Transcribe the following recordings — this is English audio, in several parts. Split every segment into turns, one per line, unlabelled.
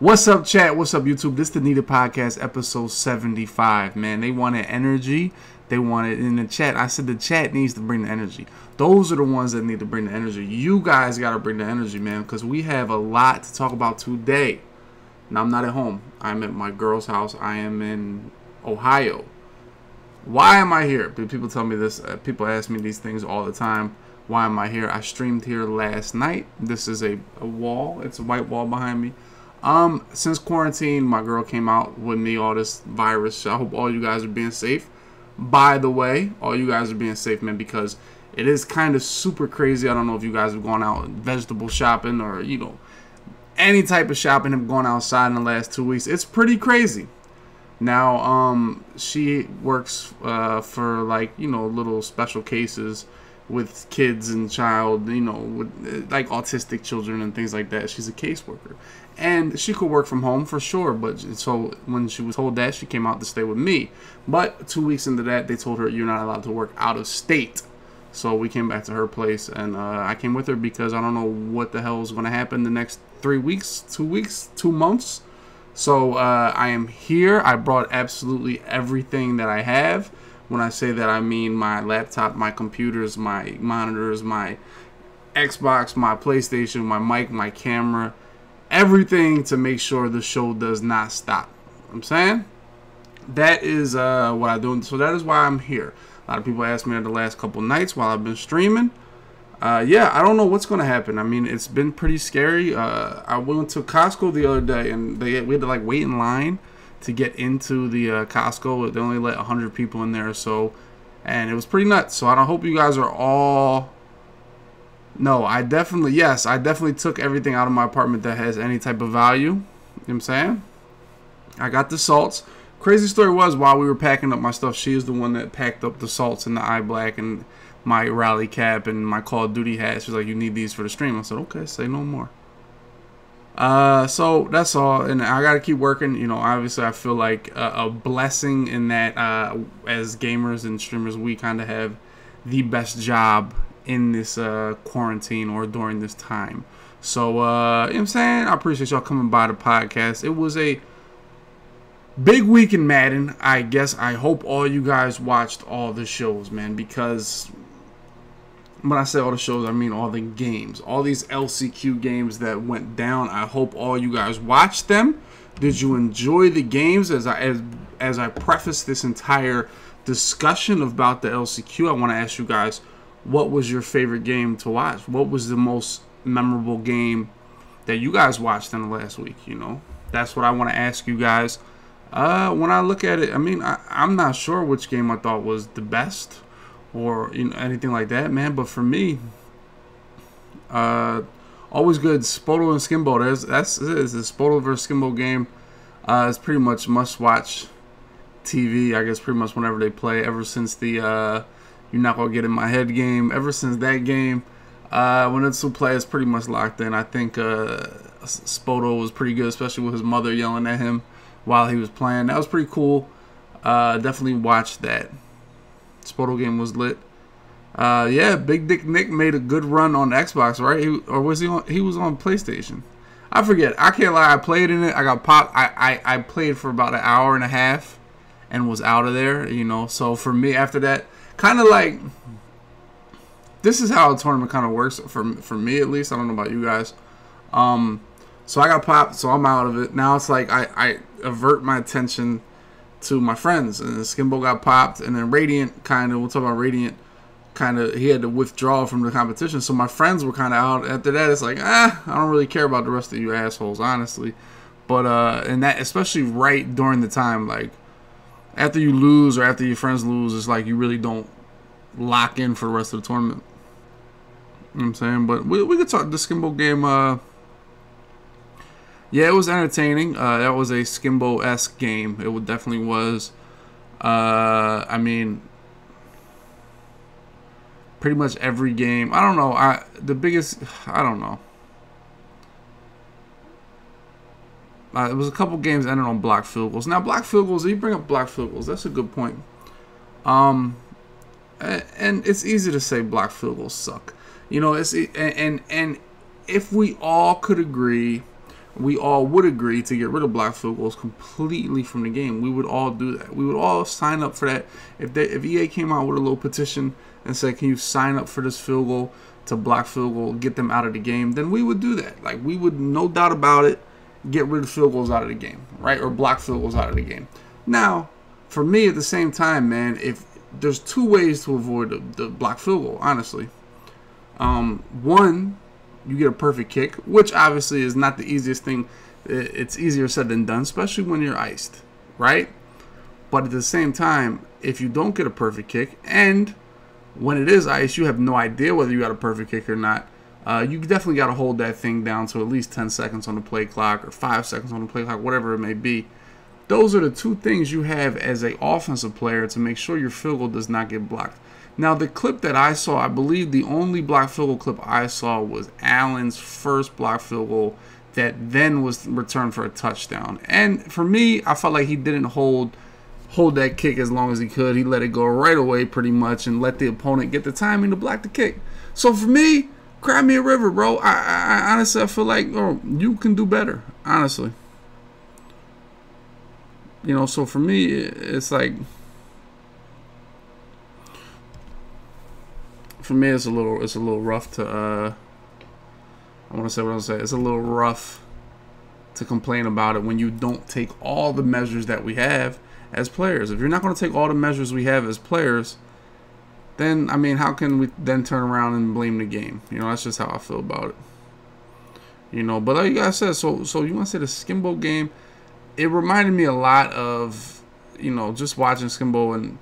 What's up, chat? What's up, YouTube? This is the Need It Podcast, episode 75. Man, they wanted energy. They wanted in the chat. I said the chat needs to bring the energy. Those are the ones that need to bring the energy. You guys got to bring the energy, man, because we have a lot to talk about today. Now, I'm not at home. I'm at my girl's house. I am in Ohio. Why am I here? People tell me this. Uh, people ask me these things all the time. Why am I here? I streamed here last night. This is a, a wall. It's a white wall behind me. Um, since quarantine, my girl came out with me all this virus. So I hope all you guys are being safe. By the way, all you guys are being safe, man, because it is kind of super crazy. I don't know if you guys have gone out vegetable shopping or you know any type of shopping have gone outside in the last two weeks. It's pretty crazy. Now, um, she works uh, for like you know little special cases with kids and child, you know, with like autistic children and things like that. She's a caseworker, and she could work from home for sure. But so when she was told that, she came out to stay with me. But two weeks into that, they told her you're not allowed to work out of state. So we came back to her place, and uh, I came with her because I don't know what the hell is going to happen the next three weeks, two weeks, two months. So uh, I am here. I brought absolutely everything that I have. When I say that, I mean my laptop, my computers, my monitors, my Xbox, my PlayStation, my mic, my camera, everything to make sure the show does not stop. I'm saying that is uh, what I do. So that is why I'm here. A lot of people ask me the last couple nights while I've been streaming. Uh, yeah, I don't know what's gonna happen. I mean, it's been pretty scary. Uh, I went to Costco the other day, and they we had to like wait in line to get into the uh, Costco. They only let 100 people in there, so and it was pretty nuts. So I don't hope you guys are all no, I definitely, yes, I definitely took everything out of my apartment that has any type of value. You know what I'm saying? I got the salts. Crazy story was while we were packing up my stuff, she is the one that packed up the salts and the eye black and my rally cap and my Call of Duty hat. She's like, you need these for the stream. I said, okay, say no more. Uh, so that's all, and I gotta keep working. You know, obviously, I feel like a, a blessing in that uh, as gamers and streamers, we kind of have the best job in this uh, quarantine or during this time. So, uh, you know I'm saying? I appreciate y'all coming by the podcast. It was a big week in Madden. I guess I hope all you guys watched all the shows, man, because when I say all the shows, I mean all the games. All these LCQ games that went down. I hope all you guys watched them. Did you enjoy the games as I as as I preface this entire discussion about the LCQ? I want to ask you guys what was your favorite game to watch? What was the most memorable game that you guys watched in the last week? You know, that's what I want to ask you guys. Uh, when I look at it, I mean, I, I'm not sure which game I thought was the best or you know anything like that, man. But for me, uh, always good. Spoto and Skimbo. That's that's it. It's a Spoto versus Skimbo game. Uh, it's pretty much must watch TV. I guess pretty much whenever they play. Ever since the uh, you're not gonna get in my head game. Ever since that game, uh, when it's to play, it's pretty much locked in. I think uh, Spoto was pretty good, especially with his mother yelling at him while he was playing. That was pretty cool. Uh, definitely watched that. Spoto game was lit. Uh, yeah, Big Dick Nick made a good run on Xbox, right? He, or was he on? He was on PlayStation. I forget. I can't lie. I played in it. I got popped. I, I, I played for about an hour and a half, and was out of there. You know. So for me, after that, kind of like this is how a tournament kind of works for for me at least. I don't know about you guys. Um, so I got popped, so I'm out of it. Now it's like I, I avert my attention to my friends, and Skimbo got popped, and then Radiant kind of we'll talk about Radiant. Kind of, he had to withdraw from the competition, so my friends were kind of out. After that, it's like, ah, I don't really care about the rest of you assholes, honestly. But uh, and that especially right during the time, like after you lose or after your friends lose, it's like you really don't lock in for the rest of the tournament. You know what I'm saying? But we, we could talk the Skimbo game. Uh, yeah, it was entertaining. Uh, that was a Skimbo esque game. It definitely was. Uh, I mean, pretty much every game. I don't know. I the biggest. I don't know. Uh, it was a couple games ended on block field goals. Now, block field goals, you bring up block field goals, that's a good point. Um, and it's easy to say block field goals suck. You know, it's and and if we all could agree, we all would agree to get rid of block field goals completely from the game. We would all do that. We would all sign up for that. If they, if EA came out with a little petition and said, "Can you sign up for this field goal to block field goal, get them out of the game?" Then we would do that. Like we would, no doubt about it, get rid of field goals out of the game, right? Or block field goals out of the game. Now, for me, at the same time, man, if there's two ways to avoid the, the block field goal, honestly. Um, one you get a perfect kick, which obviously is not the easiest thing. It's easier said than done, especially when you're iced, right? But at the same time, if you don't get a perfect kick, and when it is ice, you have no idea whether you got a perfect kick or not. Uh, you definitely got to hold that thing down to at least 10 seconds on the play clock or 5 seconds on the play clock, whatever it may be. Those are the two things you have as a offensive player to make sure your field goal does not get blocked. Now, the clip that I saw, I believe the only block field goal clip I saw was Allen's first block field goal that then was returned for a touchdown. And for me, I felt like he didn't hold hold that kick as long as he could. He let it go right away pretty much and let the opponent get the timing to block the kick. So for me, cry me a river, bro. I, I, I honestly I feel like oh, you can do better, honestly. You know, so for me, it's like for me, it's a little it's a little rough to. Uh, I want to say what I want to say. It's a little rough to complain about it when you don't take all the measures that we have as players. If you're not going to take all the measures we have as players, then I mean, how can we then turn around and blame the game? You know, that's just how I feel about it. You know, but like you guys said, so so you want to say the Skimbo game? It reminded me a lot of you know just watching Skimbo and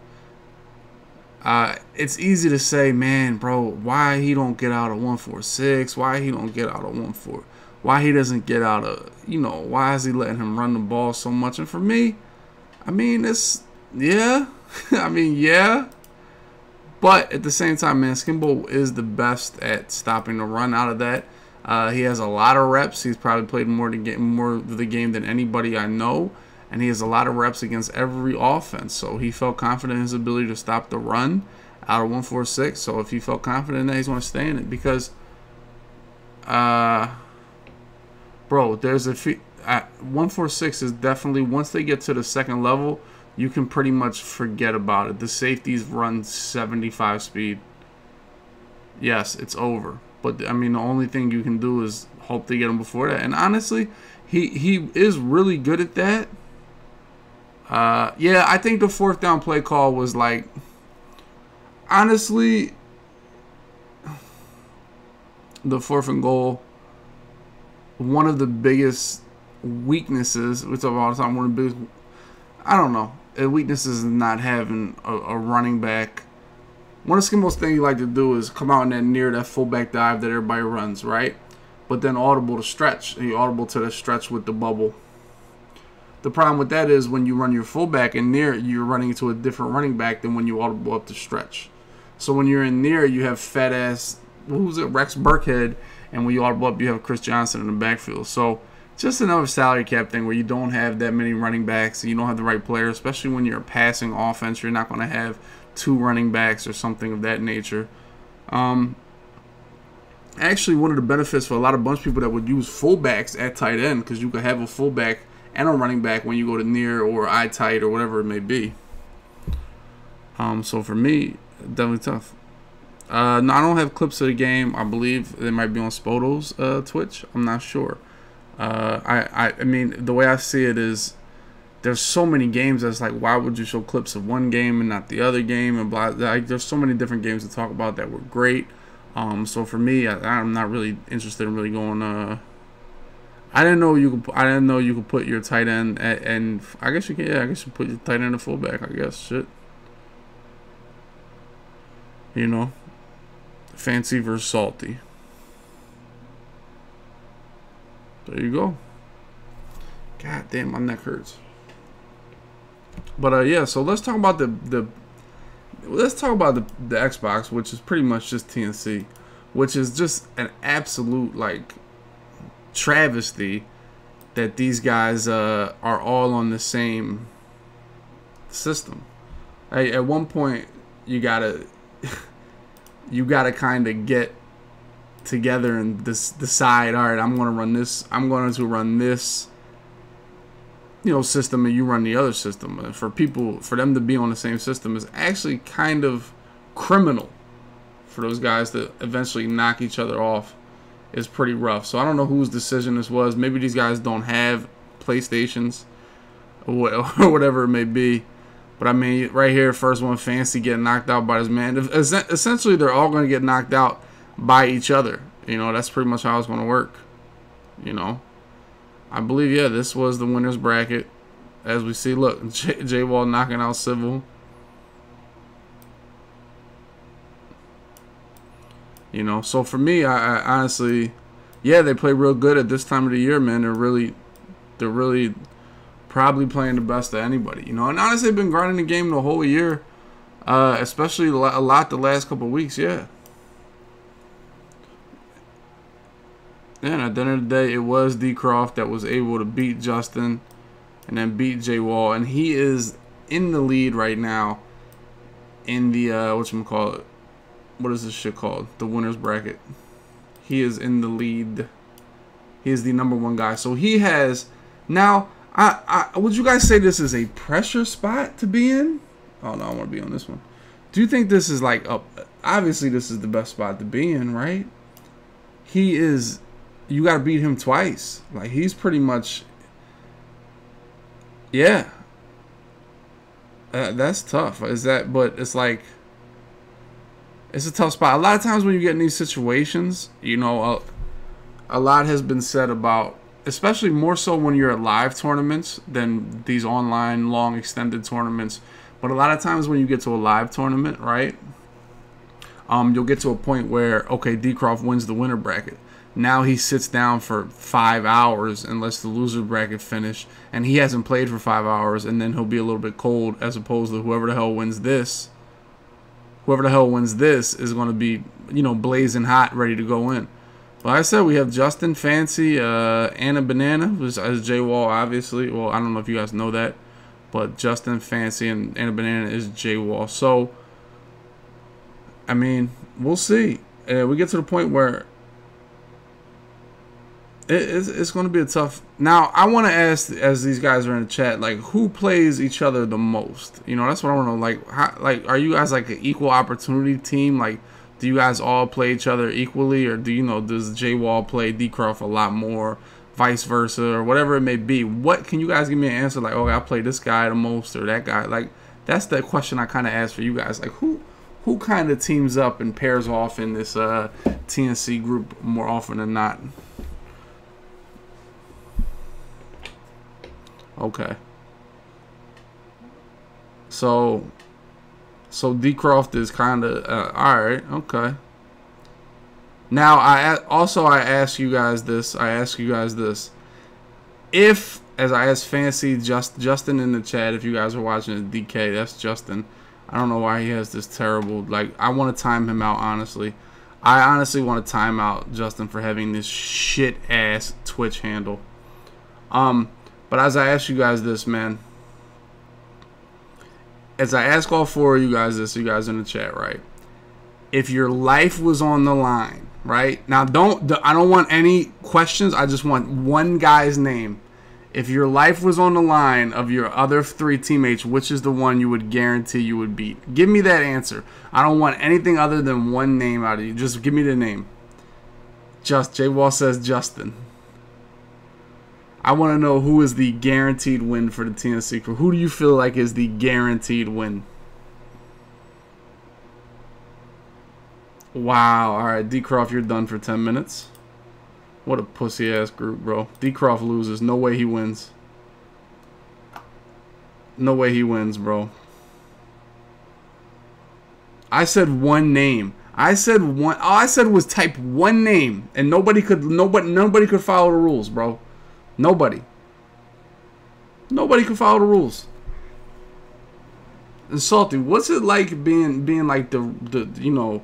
uh, it's easy to say, man, bro, why he don't get out of 146? Why he don't get out of 14? Why he doesn't get out of, you know, why is he letting him run the ball so much? And for me, I mean, it's, yeah. I mean, yeah. But at the same time, man, Skimbo is the best at stopping the run out of that. Uh, he has a lot of reps. He's probably played more to get more of the game than anybody I know and he has a lot of reps against every offense. So he felt confident in his ability to stop the run out of 146. So if he felt confident in that, he's going to stay in it because, uh, bro, there's a uh, 146 is definitely once they get to the second level, you can pretty much forget about it. The safeties run 75 speed. Yes, it's over. But I mean, the only thing you can do is hope they get him before that. And honestly, he he is really good at that. Uh, yeah, I think the fourth down play call was like, honestly, the fourth and goal. One of the biggest weaknesses, which of all time, one of the biggest, I don't know, Uh, a weakness is not having a, a running back. One of the most things you like to do is come out in that near that fullback dive that everybody runs, right? But then audible to stretch. You audible to the stretch with the bubble the problem with that is when you run your fullback in near, you're running into a different running back than when you audible up the stretch. So when you're in near, you have fat ass, who's it, Rex Burkhead, and when you audible up, you have Chris Johnson in the backfield. So just another salary cap thing where you don't have that many running backs, and you don't have the right player, especially when you're a passing offense. You're not going to have two running backs or something of that nature. Um, actually, one of the benefits for a lot of bunch of people that would use fullbacks at tight end because you could have a fullback – and a running back when you go to near or eye tight or whatever it may be. Um, so for me, definitely tough. Uh, no, I don't have clips of the game. I believe they might be on Spoto's uh, Twitch. I'm not sure. Uh, I, I, I mean, the way I see it is there's so many games that's like, why would you show clips of one game and not the other game? And blah. Like, there's so many different games to talk about that were great. Um, so for me, I, I'm not really interested in really going uh, I didn't know you could. I didn't know you could put your tight end and, and I guess you can. Yeah, I guess you put your tight end and fullback. I guess shit. You know, fancy versus salty. There you go. God damn, my neck hurts. But uh, yeah. So let's talk about the the. Let's talk about the the Xbox, which is pretty much just TNC, which is just an absolute like travesty that these guys uh, are all on the same system. at one point, you gotta you gotta kind of get together and this decide, all right, I'm going to run this. I'm going to run this you know system and you run the other system. For people for them to be on the same system is actually kind of criminal. For those guys to eventually knock each other off is pretty rough. So i don't know whose decision this was. Maybe these guys don't have playstations or whatever it may be. But i mean right here first one fancy getting knocked out by this man. Essentially they're all going to get knocked out by each other you know that's pretty much how it's going to work you know I believe, yeah, this was the winner's bracket. As we see, look, J, J Wall knocking out Civil. You know, so for me, I, I, honestly, yeah, they play real good at this time of the year, man. They're really, they're really probably playing the best of anybody. You know, and honestly, they've been grinding the game the whole year, uh, especially a lot the last couple weeks. Yeah. And at the end of the day, it was D Croft that was able to beat Justin and then beat J Wall. And he is in the lead right now in the, uh, what you call it? What is this shit called? The winner's bracket. He is in the lead. He is the number one guy. So he has, now, I, I would you guys say this is a pressure spot to be in? Oh, no, I want to be on this one. Do you think this is like, a, obviously this is the best spot to be in, right? He is you got to beat him twice. Like he's pretty much, yeah. Uh, that's tough. Is that? But it's like, it's a tough spot. A lot of times when you get in these situations, you know, a, a lot has been said about, especially more so when you're at live tournaments than these online long extended tournaments. But a lot of times when you get to a live tournament, right? Um, you'll get to a point where okay, D Croft wins the winner bracket now he sits down for five hours unless the loser bracket finish, and he hasn't played for five hours, and then he'll be a little bit cold as opposed to whoever the hell wins this. Whoever the hell wins this is going to be, you know, blazing hot, ready to go in. But like I said we have Justin Fancy, uh, Anna Banana, who's as J Wall, obviously. Well, I don't know if you guys know that, but Justin Fancy and Anna Banana is J Wall. So, I mean, we'll see. Uh, we get to the point where it's, it's going to be a tough. Now, I want to ask, as these guys are in the chat, like who plays each other the most? You know, that's what I want to know. Like, how, like, are you guys like an equal opportunity team? Like, do you guys all play each other equally, or do you know does J Wall play D Croft a lot more, vice versa, or whatever it may be? What can you guys give me an answer? Like, oh, I play this guy the most, or that guy. Like, that's the question I kind of ask for you guys. Like, who who kind of teams up and pairs off in this uh, TNC group more often than not? Okay. So, so D Croft is kind of uh, all right. Okay. Now I also I ask you guys this. I ask you guys this. If as I asked Fancy just Justin in the chat, if you guys are watching DK, that's Justin. I don't know why he has this terrible. Like I want to time him out. Honestly, I honestly want to time out Justin for having this shit ass Twitch handle. Um, but as I ask you guys this, man, as I ask all four of you guys this, you guys in the chat, right? If your life was on the line, right? Now, don't I don't want any questions. I just want one guy's name. If your life was on the line of your other three teammates, which is the one you would guarantee you would beat? Give me that answer. I don't want anything other than one name out of you. Just give me the name. Just J Wall says Justin. I want to know who is the guaranteed win for the TNC crew. Who do you feel like is the guaranteed win? Wow. All right, D Croft, you're done for 10 minutes. What a pussy ass group, bro. D Croft loses. No way he wins. No way he wins, bro. I said one name. I said one. All I said was type one name, and nobody could. Nobody. Nobody could follow the rules, bro. Nobody. Nobody can follow the rules. And salty, what's it like being being like the the you know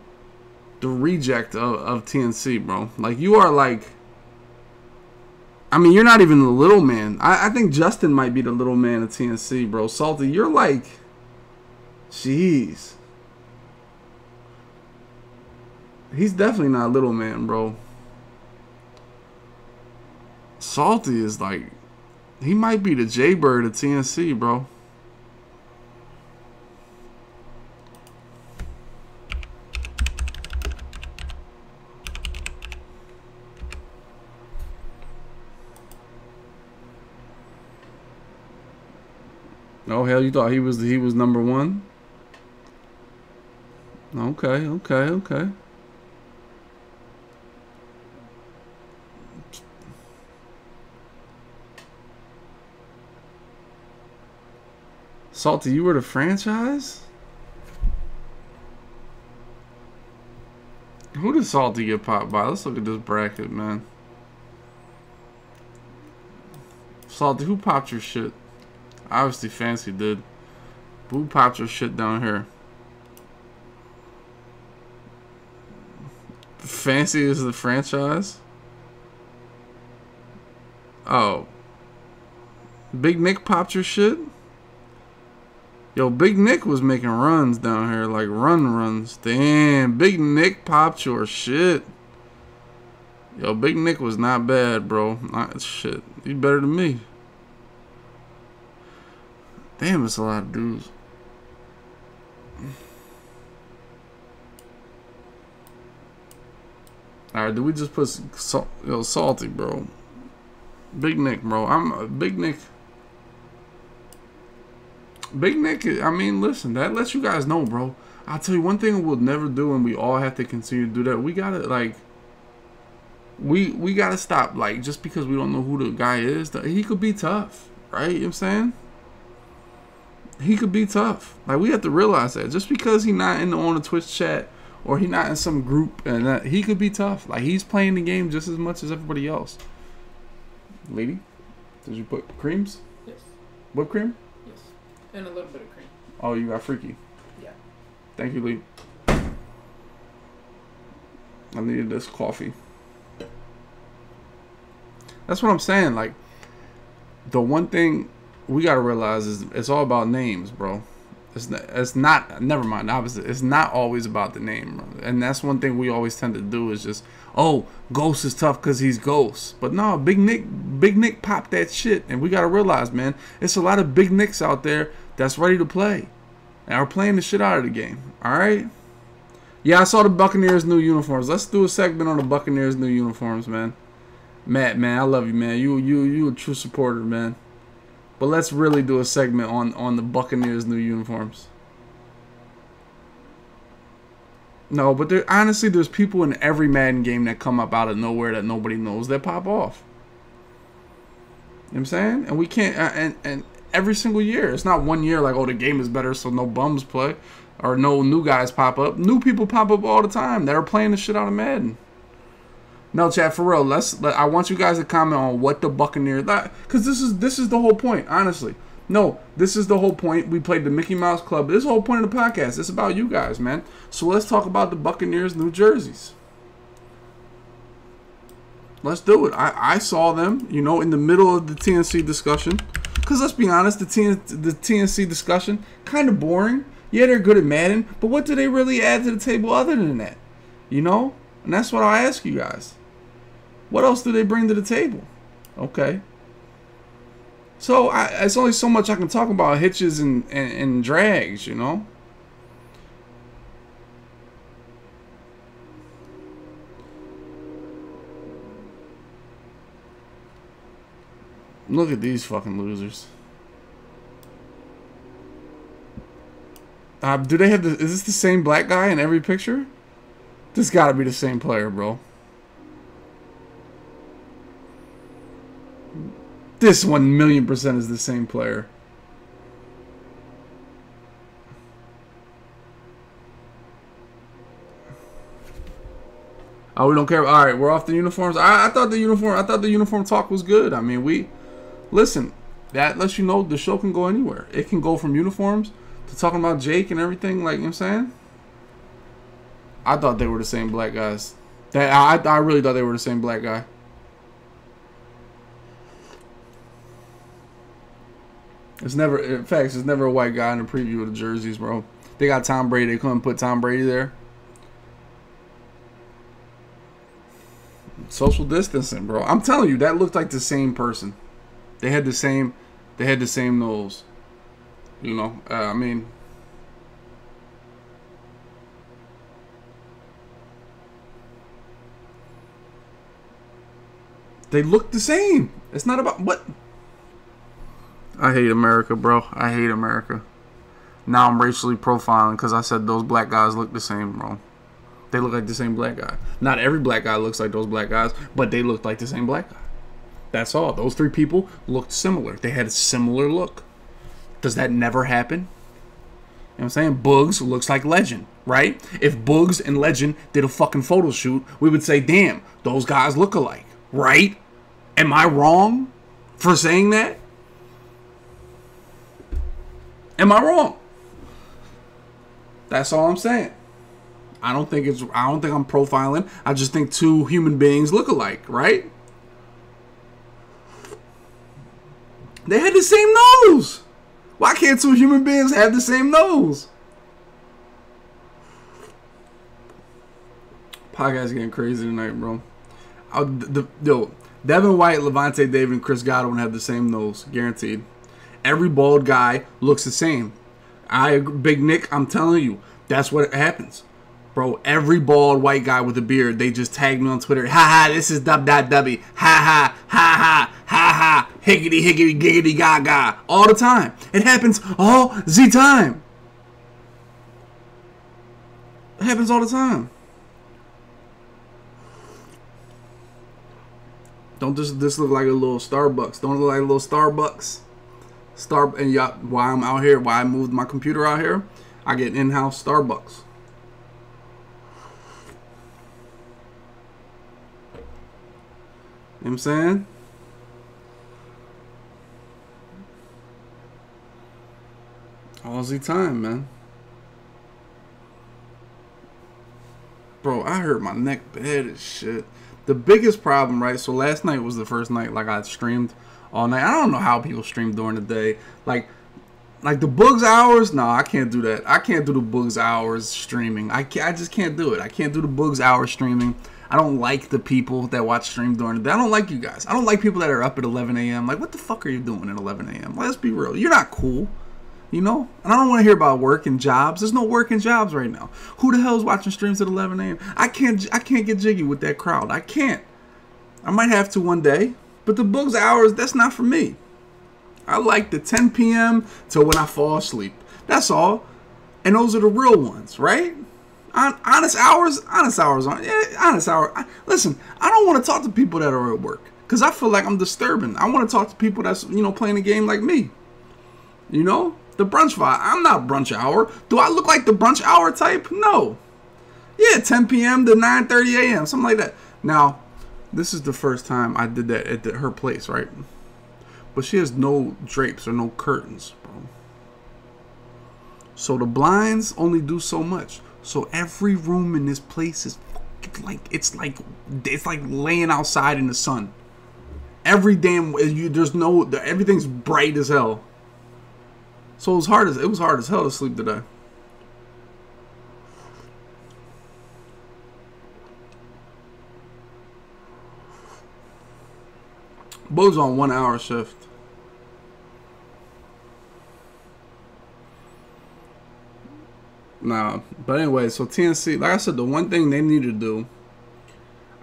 the reject of, of TNC, bro? Like you are like I mean, you're not even the little man. I, I think Justin might be the little man of TNC, bro. Salty, you're like, jeez. He's definitely not a little man, bro. Salty is like, he might be the Jaybird of TNC, bro. Oh hell, you thought he was he was number one? Okay, okay, okay. Salty, you were the franchise? Who did Salty get popped by? Let's look at this bracket, man. Salty, who popped your shit? Obviously, Fancy did. Who popped your shit down here? Fancy is the franchise? Oh. Big Nick popped your shit? Yo, Big Nick was making runs down here, like run runs. Damn, Big Nick popped your shit. Yo, Big Nick was not bad, bro. Not shit. He's better than me. Damn, it's a lot of dudes. Alright, do we just put salt, yo, salty, bro? Big Nick, bro. I'm Big Nick. Big Nick, I mean, listen, that lets you guys know, bro. I'll tell you one thing we'll never do, and we all have to continue to do that. We gotta, like, we we gotta stop, like, just because we don't know who the guy is, he could be tough, right? You know what I'm saying? He could be tough. Like, we have to realize that. Just because he's not in the, on the Twitch chat or he not in some group, and that, he could be tough. Like, he's playing the game just as much as everybody else. Lady, did you put creams?
Yes.
Whipped cream?
And a little bit of cream.
Oh, you got freaky.
Yeah.
Thank you, Lee. I needed this coffee. That's what I'm saying. Like, the one thing we gotta realize is it's all about names, bro. It's not, it's not never mind opposite. It's not always about the name, and that's one thing we always tend to do is just oh Ghost is tough because he's Ghost, but no Big Nick Big Nick popped that shit, and we gotta realize, man, it's a lot of Big Nicks out there that's ready to play and are playing the shit out of the game. All right. Yeah, I saw the Buccaneers new uniforms. Let's do a segment on the Buccaneers new uniforms, man. Matt, man, I love you, man. You you you a true supporter, man. But let's really do a segment on on the Buccaneers new uniforms. No, but there honestly there's people in every Madden game that come up out of nowhere that nobody knows that pop off. You know what I'm saying? And we can't uh, and and every single year. It's not one year like, oh, the game is better, so no bums play, or no new guys pop up. New people pop up all the time that are playing the shit out of Madden. No, chat for real. Let's. Let, I want you guys to comment on what the Buccaneers. That Because this is this is the whole point. Honestly, no, this is the whole point. We played the Mickey Mouse Club. This is the whole point of the podcast. It's about you guys, man. So let's talk about the Buccaneers' new jerseys. Let's do it. I, I saw them, you know, in the middle of the TNC discussion. Because let's be honest, the, TN, the TNC discussion, kind of boring. Yeah, they're good at Madden, but what do they really add to the table other than that? You know? And that's what I ask you guys. What else do they bring to the table? Okay. So I, it's only so much I can talk about hitches and, and, and drags, you know? Look at these fucking losers. Uh, do they have the? Is this the same black guy in every picture? This gotta be the same player, bro. This one million percent is the same player. Oh, we don't care. All right, we're off the uniforms. I, I thought the uniform. I thought the uniform talk was good. I mean, we listen, that lets you know the show can go anywhere. It can go from uniforms to talking about Jake and everything. Like you know I'm saying, I thought they were the same black guys. That I I really thought they were the same black guy. It's never, in fact, it's never a white guy in the preview of the jerseys, bro. They got Tom Brady. They couldn't put Tom Brady there. Social distancing, bro. I'm telling you, that looked like the same person. They had the same, they had the same nose. You know, uh, I mean, they look the same. It's not about what. I hate America, bro. I hate America. Now I'm racially profiling because I said those black guys look the same, bro. They look like the same black guy. Not every black guy looks like those black guys, but they look like the same black guy. That's all. Those three people looked similar. They had a similar look. Does that never happen? You know what I'm saying? Bugs looks like Legend, right? If Bugs and Legend did a fucking photo shoot, we would say, damn, those guys look alike, right? Am I wrong for saying that? Am I wrong? That's all I'm saying. I don't think it's I don't think I'm profiling. I just think two human beings look alike, right? They had the same nose. Why can't two human beings have the same nose? Podcast getting crazy tonight, bro. i the, yo, Devin White, Lavonte David, and Chris Godwin have the same nose, guaranteed. Every bald guy looks the same. I, Big Nick, I'm telling you, that's what happens. Bro, every bald white guy with a beard, they just tag me on Twitter. Ha ha, this is dub dot dubby. Ha ha, ha ha, ha ha, higgity higgity giggity gaga. All the time. It happens all the time. It happens all the time. Don't just this look like a little Starbucks. Don't look like a little Starbucks. Star and y'all, why I'm out here, why I moved my computer out here, I get in-house Starbucks. You know what I'm saying? Aussie time, man. Bro, I hurt my neck bad as shit. The biggest problem, right? So last night was the first night like I streamed all night. I don't know how people stream during the day. Like like the bugs hours, no, I can't do that. I can't do the bugs hours streaming. I, can't, I just can't do it. I can't do the bugs hours streaming. I don't like the people that watch stream during the day. I don't like you guys. I don't like people that are up at 11 a.m. Like, what the fuck are you doing at 11 a.m.? Let's be real. You're not cool. You know? And I don't want to hear about work and jobs. There's no work and jobs right now. Who the hell is watching streams at 11 a.m.? I can't. I can't get jiggy with that crowd. I can't. I might have to one day, but the books hours that's not for me. I like the 10 p.m. to when I fall asleep. That's all. And those are the real ones, right? honest hours, honest hours on, yeah, honest hour. I, listen, I don't want to talk to people that are at work because I feel like I'm disturbing. I want to talk to people that's you know playing a game like me. You know, the brunch vibe. I'm not brunch hour. Do I look like the brunch hour type? No. Yeah, 10 p.m. to 9:30 a.m. Something like that. Now, this is the first time I did that at the, her place, right? But she has no drapes or no curtains, bro. So the blinds only do so much. So every room in this place is like it's like it's like laying outside in the sun. Every damn you there's no everything's bright as hell. So it was hard as it was hard as hell to sleep today. Bo's on one hour shift. Nah, but anyway, so TNC, like I said, the one thing they need to do,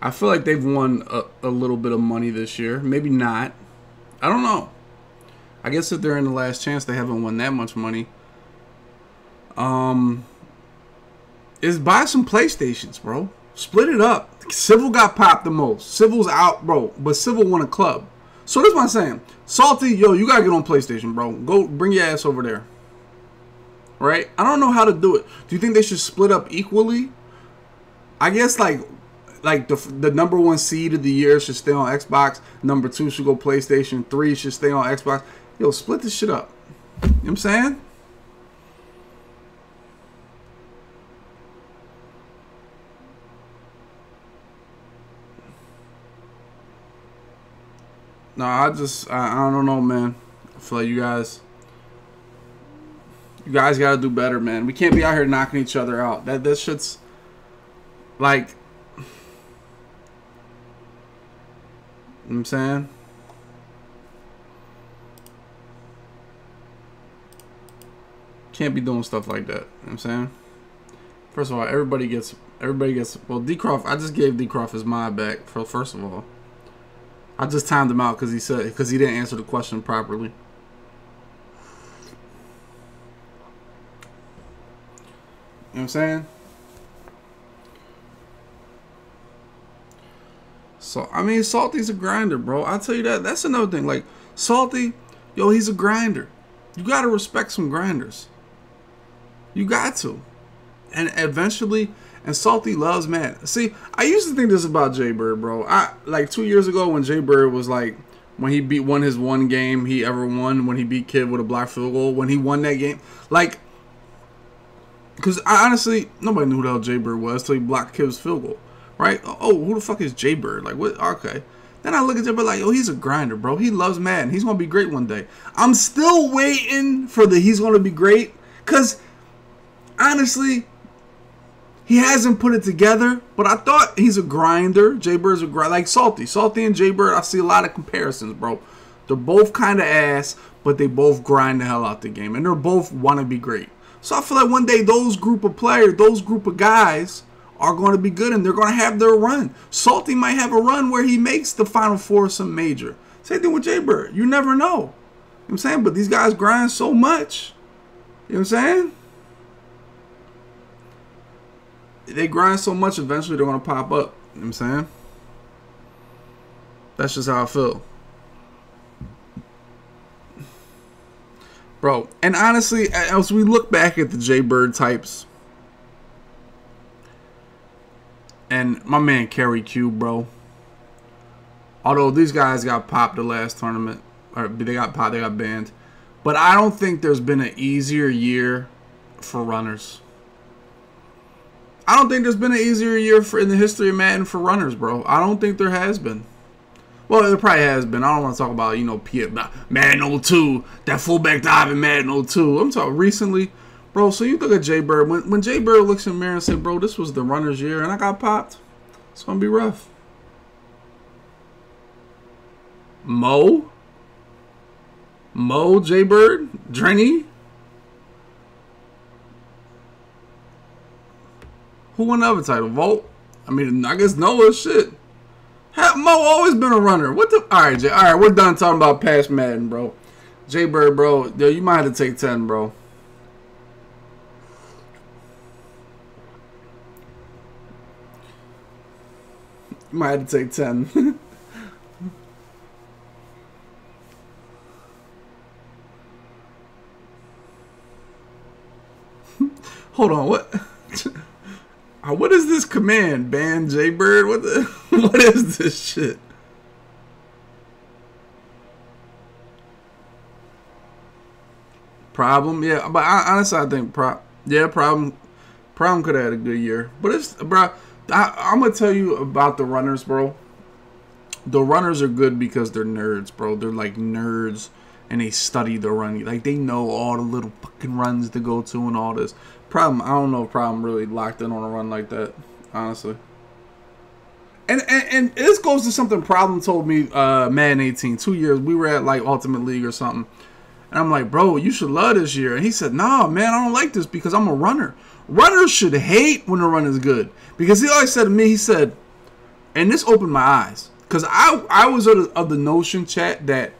I feel like they've won a, a little bit of money this year. Maybe not. I don't know. I guess if they're in the last chance, they haven't won that much money. Um, is buy some PlayStations, bro. Split it up. Civil got popped the most. Civil's out, bro, but Civil won a club. So this is what I'm saying. Salty, yo, you gotta get on PlayStation, bro. Go bring your ass over there right? I don't know how to do it. Do you think they should split up equally? I guess like like the the number one seed of the year should stay on Xbox. Number two should go PlayStation. Three should stay on Xbox. Yo, split this shit up. You know what I'm saying? No, I just I, I don't know, man. I feel like you guys you guys got to do better, man. We can't be out here knocking each other out. That this shit's like You know what I'm saying? Can't be doing stuff like that. You know what I'm saying? First of all, everybody gets everybody gets well D Croft I just gave D Croft his mind back for first of all. I just timed him out because he said because he didn't answer the question properly. You know what I'm saying? So I mean, Salty's a grinder, bro. I'll tell you that. That's another thing. Like Salty, yo, he's a grinder. You gotta respect some grinders. You got to, and eventually, and Salty loves man. See, I used to think this about Jay Bird, bro. I like two years ago when Jay Bird was like when he beat won his one game he ever won when he beat Kid with a block field goal when he won that game. Like, because I honestly nobody knew who the hell Jay Bird was till he blocked Kid's field goal right? Oh, oh who the fuck is Jay Bird? Like, what? Okay. Then I look at Jay Bird like, oh, he's a grinder, bro. He loves Madden. He's gonna be great one day. I'm still waiting for the he's gonna be great, cause honestly, he hasn't put it together. But I thought he's a grinder. Jay Bird's a grind, like Salty, Salty and Jay Bird. I see a lot of comparisons, bro. They're both kind of ass, but they both grind the hell out the game, and they're both want to be great. So I feel like one day those group of players, those group of guys are going to be good and they're going to have their run. Salty might have a run where he makes the Final Four some major. Same thing with Jay Bird. You never know. You know I'm saying? But these guys grind so much. You know what I'm saying? They grind so much, eventually they're to pop up. You know what I'm saying? That's just how I feel. Bro, and honestly, as we look back at the Jay Bird types, and my man Kerry Q, bro. Although these guys got popped the last tournament, or they got popped, they got banned. But I don't think there's been an easier year for runners. I don't think there's been an easier year for in the history of Madden for runners, bro. I don't think there has been. Well, there probably has been. I don't want to talk about, you know, Madden 02, that fullback dive in Madden 02. I'm talking recently. Bro, so you look at Jay Bird. When, when Jay Bird looks in the mirror and said, bro, this was the runner's year and I got popped, it's going to be rough. Mo? Mo, Jay Bird? Drenny? Who won the other title? Volt? I mean, I guess Noah. Shit. Have Mo always been a runner. What the? All right, Jay. All right, we're done talking about past Madden, bro. Jay Bird, bro. Yo, you might have to take ten, bro. You might have to take 10. Hold on, what? Uh, what is this command? Ban Jaybird? What the? What is this shit? Problem? Yeah, but I, honestly, I think prop, Yeah, problem. Problem could have had a good year, but it's bro. I, am gonna tell you about the runners, bro. The runners are good because they're nerds, bro. They're like nerds, and they study the run. Like they know all the little fucking runs to go to and all this. Problem, I don't know if problem really locked in on a run like that, honestly. And, and, and this goes to something problem told me uh Madden 18 two years we were at like Ultimate League or something and I'm like bro you should love this year and he said nah man I don't like this because I'm a runner runners should hate when the run is good because he always said to me, he said, and this opened my eyes. Because I, I was of the, of the notion, chat, that,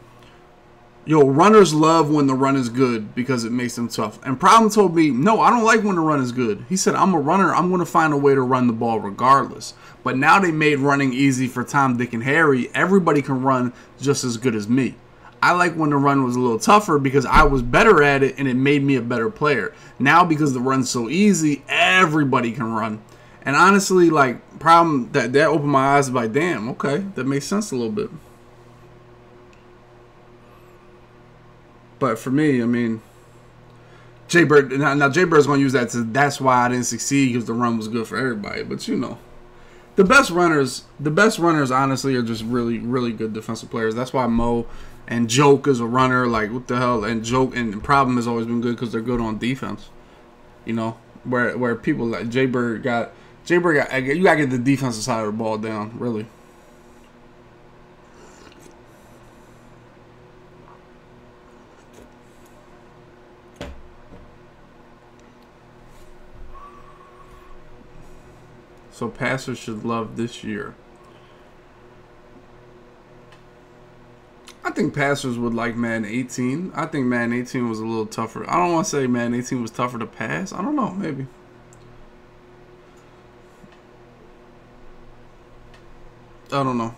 yo, runners love when the run is good because it makes them tough. And Problem told me, no, I don't like when the run is good. He said, I'm a runner. I'm going to find a way to run the ball regardless. But now they made running easy for Tom, Dick, and Harry. Everybody can run just as good as me. I like when the run was a little tougher because I was better at it and it made me a better player. Now because the run's so easy, everybody can run. And honestly, like problem that that opened my eyes like, damn, okay, that makes sense a little bit. But for me, I mean, Jay Bird now, now Jay Bird's gonna use that to that's why I didn't succeed because the run was good for everybody. But you know, the best runners, the best runners, honestly, are just really, really good defensive players. That's why Mo and Joke is a runner. Like what the hell? And Joke and Problem has always been good because they're good on defense. You know, where where people like Jay Bird got Jay Bird got you gotta get the defensive side of the ball down, really. So passers should love this year. I think passers would like Madden 18. I think Madden 18 was a little tougher. I don't want to say Madden 18 was tougher to pass. I don't know, maybe. I don't know.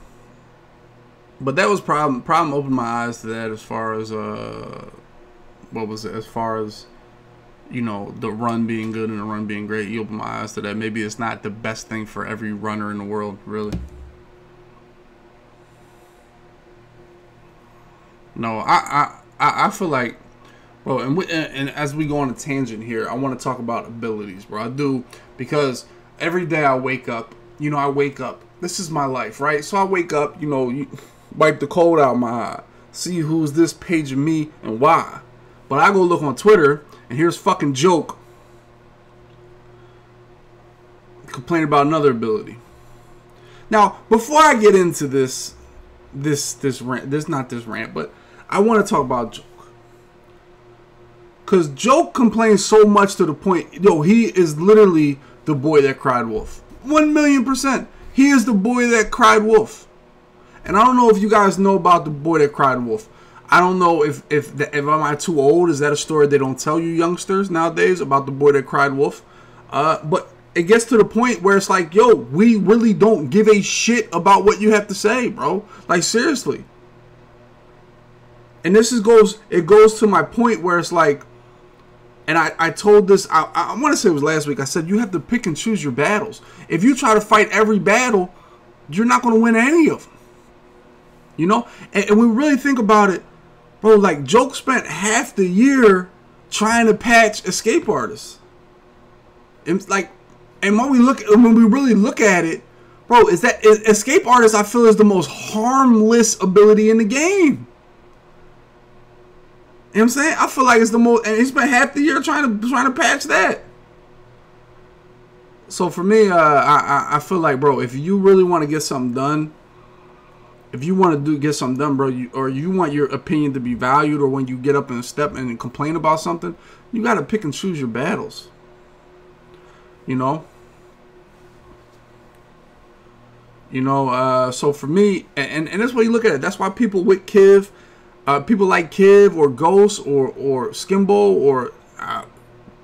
But that was problem. Problem opened my eyes to that as far as uh, what was it? As far as you know, the run being good and the run being great. You open my eyes to that. Maybe it's not the best thing for every runner in the world, really. No, I I I feel like, bro, and we, and, and as we go on a tangent here, I want to talk about abilities, bro. I do because every day I wake up, you know, I wake up. This is my life, right? So I wake up, you know, you wipe the cold out my eye, see who's this page of me and why. But I go look on Twitter and here's fucking joke complain about another ability. Now, before I get into this, this this rant, this not this rant, but I want to talk about joke. Cause joke complains so much to the point, yo, he is literally the boy that cried wolf. One million percent. He is the boy that cried wolf. And I don't know if you guys know about the boy that cried wolf. I don't know if if the, if am I too old? Is that a story they don't tell you youngsters nowadays about the boy that cried wolf? Uh, but it gets to the point where it's like, yo, we really don't give a shit about what you have to say, bro. Like seriously. And this is goes it goes to my point where it's like, and I, I told this I, I want to say it was last week. I said you have to pick and choose your battles. If you try to fight every battle, you're not going to win any of them. You know, and, and we really think about it, bro. Like Joke spent half the year trying to patch escape artists. It's like, and when we look, when we really look at it, bro, is that escape artist? I feel is the most harmless ability in the game. You know what I'm saying? I feel like it's the most, and he spent half the year trying to trying to patch that. So for me, uh, I I feel like, bro, if you really want to get something done, if you want to do get something done, bro, you, or you want your opinion to be valued, or when you get up and step and complain about something, you got to pick and choose your battles. You know. You know, uh, so for me, and, and that's why you look at it. That's why people with Kiv uh, people like Kiv or Ghost or or Skimbo or uh,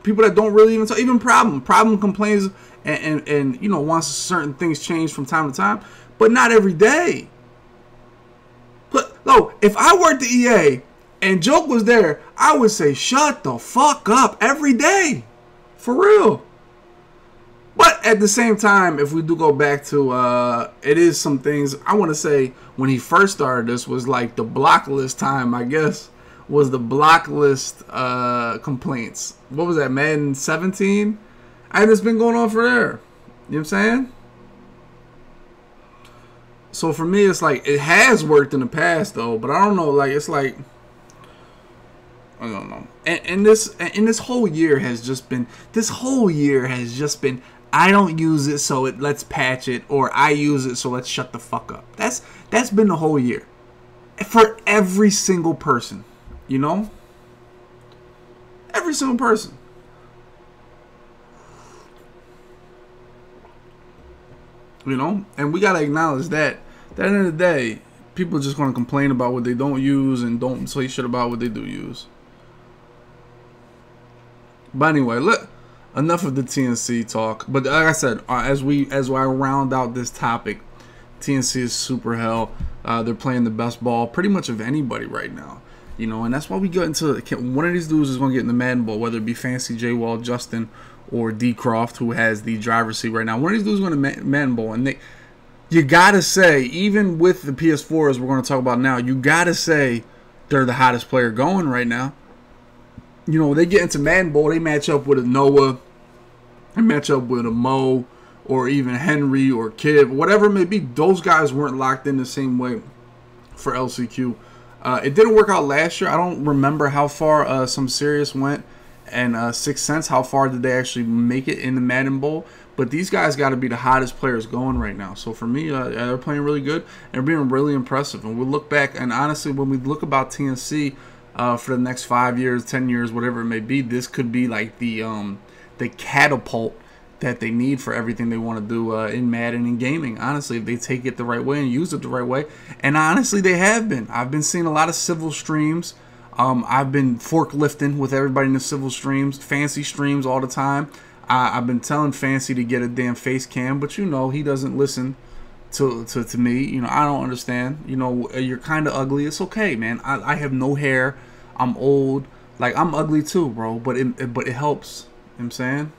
people that don't really even talk, even Problem. Problem complains and, and, and you know wants certain things changed from time to time, but not every day. But no, if I worked at EA and Joke was there, I would say shut the fuck up every day, for real. But at the same time, if we do go back to, uh, it is some things I want to say when he first started this was like the block list time, I guess, was the block list uh, complaints. What was that, Madden 17? And it's been going on for there. You know what I'm saying? So for me, it's like it has worked in the past though, but I don't know. Like it's like I don't know. And, and this and this whole year has just been this whole year has just been I don't use it, so it let's patch it, or I use it, so let's shut the fuck up. That's that's been the whole year for every single person, you know. Every single person. You know, and we gotta acknowledge that. The end of the day, people just gonna complain about what they don't use and don't say shit about what they do use. But anyway, look enough of the TNC talk. But like I said, uh, as we as I round out this topic, TNC is super hell. Uh, they're playing the best ball pretty much of anybody right now. You know, and that's why we get into one of these dudes is going to get in the Madden Bowl, whether it be Fancy J Wall, Justin, or D Croft, who has the driver's seat right now. One of these dudes is going to Madden Bowl, and they, you gotta say, even with the PS4 as we're going to talk about now, you gotta say they're the hottest player going right now you know, they get into Madden Bowl, they match up with a Noah, they match up with a Mo, or even Henry or Kiv, whatever it may be. Those guys weren't locked in the same way for LCQ. Uh, it didn't work out last year. I don't remember how far uh, some serious went and uh, Six Sense. How far did they actually make it in the Madden Bowl? But these guys got to be the hottest players going right now. So for me, uh, they're playing really good and being really impressive. And we look back, and honestly, when we look about TNC uh, for the next five years, ten years, whatever it may be. This could be like the um, the catapult that they need for everything they want to do uh, in Madden and gaming. Honestly, if they take it the right way and use it the right way, and honestly, they have been. I've been seeing a lot of civil streams. Um, I've been forklifting with everybody in the civil streams, fancy streams all the time. I, have been telling Fancy to get a damn face cam, but you know he doesn't listen to to, to me. You know I don't understand. You know uh, you're kind of ugly. It's okay, man. I, I have no hair. I'm old. Like I'm ugly too, bro. But it, it but it helps. You know what I'm saying.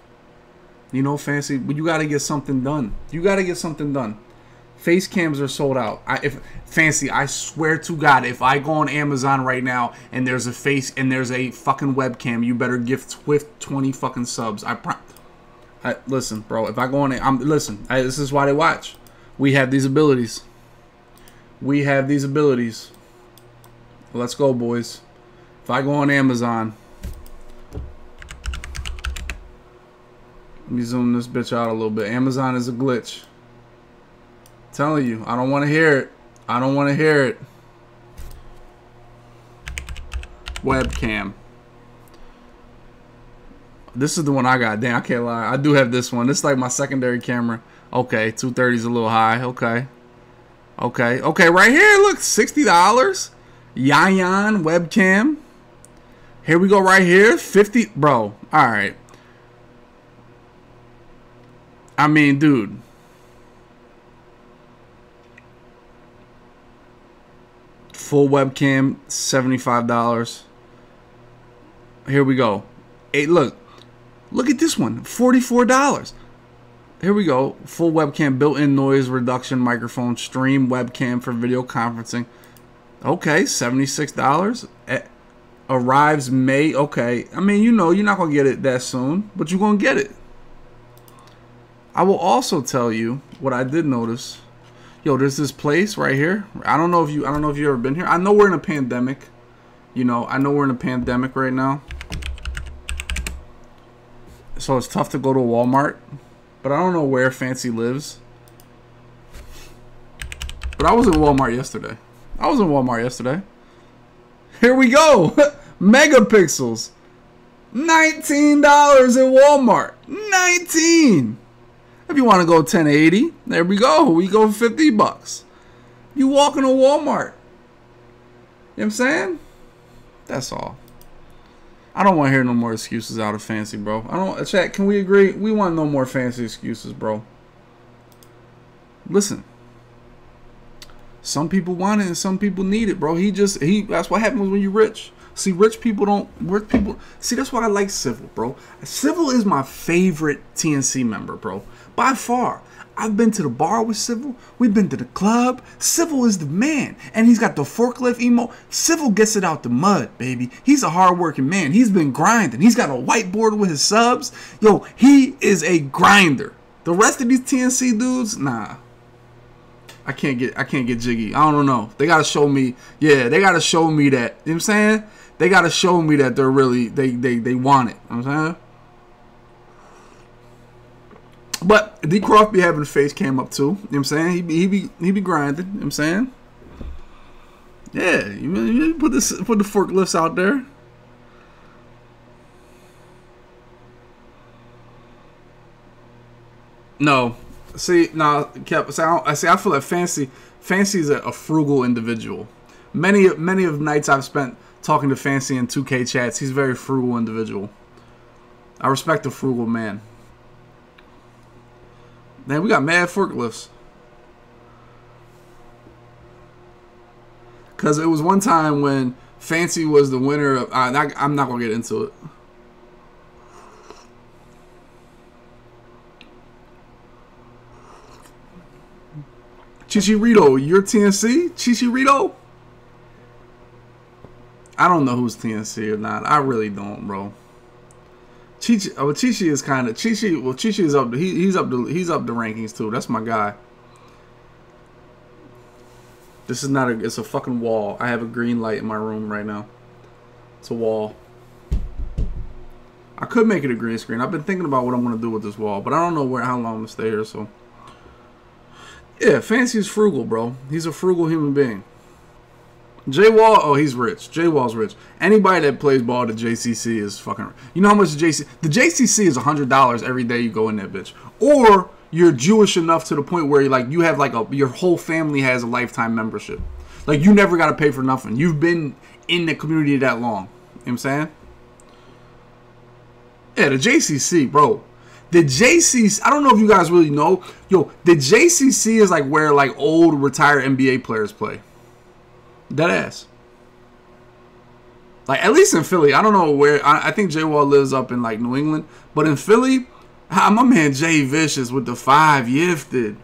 You know, fancy, but you got to get something done. You got to get something done. Face cams are sold out. I, if fancy, I swear to God, if I go on Amazon right now and there's a face and there's a fucking webcam, you better give Swift twenty fucking subs. I, pro- I listen, bro. If I go on, it, I'm listen. I, this is why they watch. We have these abilities. We have these abilities. Let's go, boys. If I go on Amazon Let me zoom this bitch out a little bit. Amazon is a glitch. I'm telling you, I don't want to hear it. I don't want to hear it. Webcam. This is the one I got. Damn, I can't lie. I do have this one. This is like my secondary camera. Okay, 230 is a little high. Okay. Okay. Okay, right here, look, $60. Yayan webcam. Here we go right here. 50 bro. All right. I mean, dude. Full webcam, $75. Here we go. Hey, look. Look at this one. $44. Here we go. Full webcam, built-in noise reduction microphone, stream webcam for video conferencing. Okay, $76. arrives May. Okay. I mean, you know, you're not going to get it that soon, but you're going to get it. I will also tell you what I did notice. Yo, there's this place right here. I don't know if you I don't know if you ever been here. I know we're in a pandemic. You know, I know we're in a pandemic right now. So it's tough to go to Walmart. But I don't know where Fancy lives. But I was in Walmart yesterday. I was in Walmart yesterday. Here we go. Megapixels. $19 in Walmart. 19 if you want to go 1080, there we go. We go 50 bucks. You walk into Walmart. You know what I'm saying? That's all. I don't want to hear no more excuses out of fancy, bro. I don't chat, can we agree? We want no more fancy excuses, bro. Listen. Some people want it and some people need it, bro. He just he that's what happens when you're rich. See, rich people don't rich people see that's why I like Civil, bro. Civil is my favorite TNC member, bro by far. I've been to the bar with Civil. We've been to the club. Civil is the man. And he's got the forklift emo. Civil gets it out the mud, baby. He's a hardworking man. He's been grinding. He's got a whiteboard with his subs. Yo, he is a grinder. The rest of these TNC dudes, nah. I can't get I can't get jiggy. I don't know. They gotta show me, yeah, they gotta show me that. You know what I'm saying? They gotta show me that they're really they they they want it. You know what I'm saying? But D Croft be having the face cam up too. You know what I'm saying? He be he be he be grinding, you know what I'm saying? Yeah, you, you put this put the forklifts out there. No. See, now kept see, I, see I feel like Fancy Fancy is a, a frugal individual. Many many of nights I've spent talking to Fancy in 2K chats, he's a very frugal individual. I respect a frugal man. Man, we got mad forklifts. Because it was one time when Fancy was the winner of. Uh, I'm not going to get into it. Chicharito, you're TNC? Chicharito? I don't know who's TNC or not. I really don't, bro. Chichi, oh, Chichi is kind of Chichi. Well, Chichi is up. He, he's up. To, he's up the rankings too. That's my guy. This is not a. It's a fucking wall. I have a green light in my room right now. It's a wall. I could make it a green screen. I've been thinking about what I'm gonna do with this wall, but I don't know where how long I'm gonna stay here. So, yeah, Fancy is frugal, bro. He's a frugal human being. J Wall, oh, he's rich. J Wall's rich. Anybody that plays ball to JCC is fucking. You know how much the JCC? The JCC is hundred dollars every day you go in that bitch. Or you're Jewish enough to the point where you like you have like a your whole family has a lifetime membership. Like you never got to pay for nothing. You've been in the community that long. You know what I'm saying? Yeah, the JCC, bro. The JCC, I don't know if you guys really know. Yo, the JCC is like where like old retired NBA players play. Dead ass. Like at least in Philly, I don't know where. I, I think J Wall lives up in like New England, but in Philly, my man Jay Vicious with the five gifted.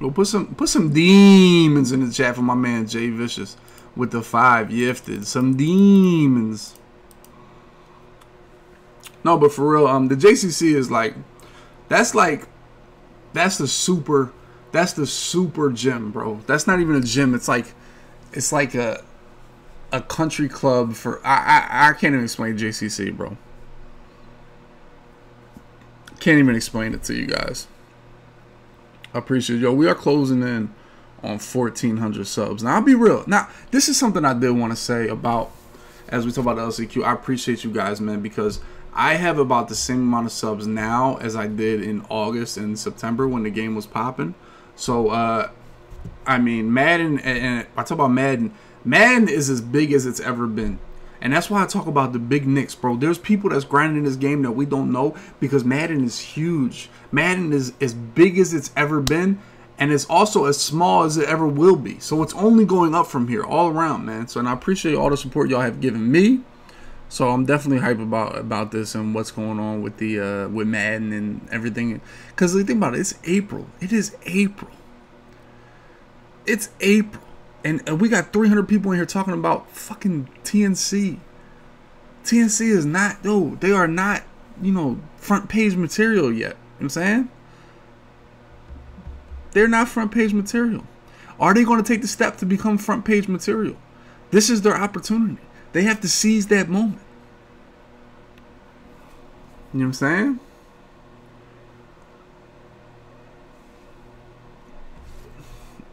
Well, put some put some demons in the chat for my man Jay Vicious with the five gifted. Some demons. No, but for real, um, the JCC is like, that's like, that's the super, that's the super gym, bro. That's not even a gym. It's like, it's like a, a country club for. I I, I can't even explain JCC, bro. Can't even explain it to you guys. I appreciate yo. We are closing in on 1400 subs. Now I'll be real. Now this is something I did want to say about as we talk about the LCQ. I appreciate you guys, man, because I have about the same amount of subs now as I did in August and September when the game was popping. So uh I mean Madden and I talk about Madden. Madden is as big as it's ever been. And that's why I talk about the big nicks, bro. There's people that's grinding this game that we don't know because Madden is huge. Madden is as big as it's ever been, and it's also as small as it ever will be. So it's only going up from here, all around, man. So and I appreciate all the support y'all have given me. So I'm definitely hype about about this and what's going on with the uh, with Madden and everything. Cause the thing about it, it's April. It is April. It's April. And, and we got 300 people in here talking about fucking TNC. TNC is not, yo, they are not, you know, front page material yet. You know I'm saying? They're not front page material. Are they going to take the step to become front page material? This is their opportunity. They have to seize that moment. You know what I'm saying?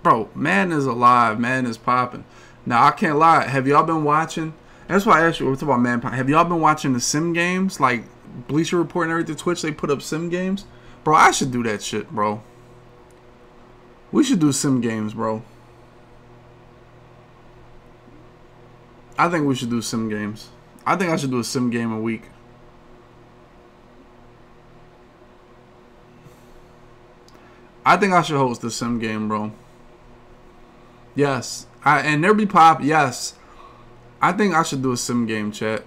bro, man is alive, man is popping. Now I can't lie. Have y'all been watching? That's why I asked you. We're talking about man. Have y'all been watching the sim games, like Bleacher Report and everything? Twitch they put up sim games, bro. I should do that shit, bro. We should do sim games, bro. I think we should do sim games. I think I should do a sim game a week. I think I should host a sim game, bro. Yes. I, and there be pop. Yes. I think I should do a sim game chat.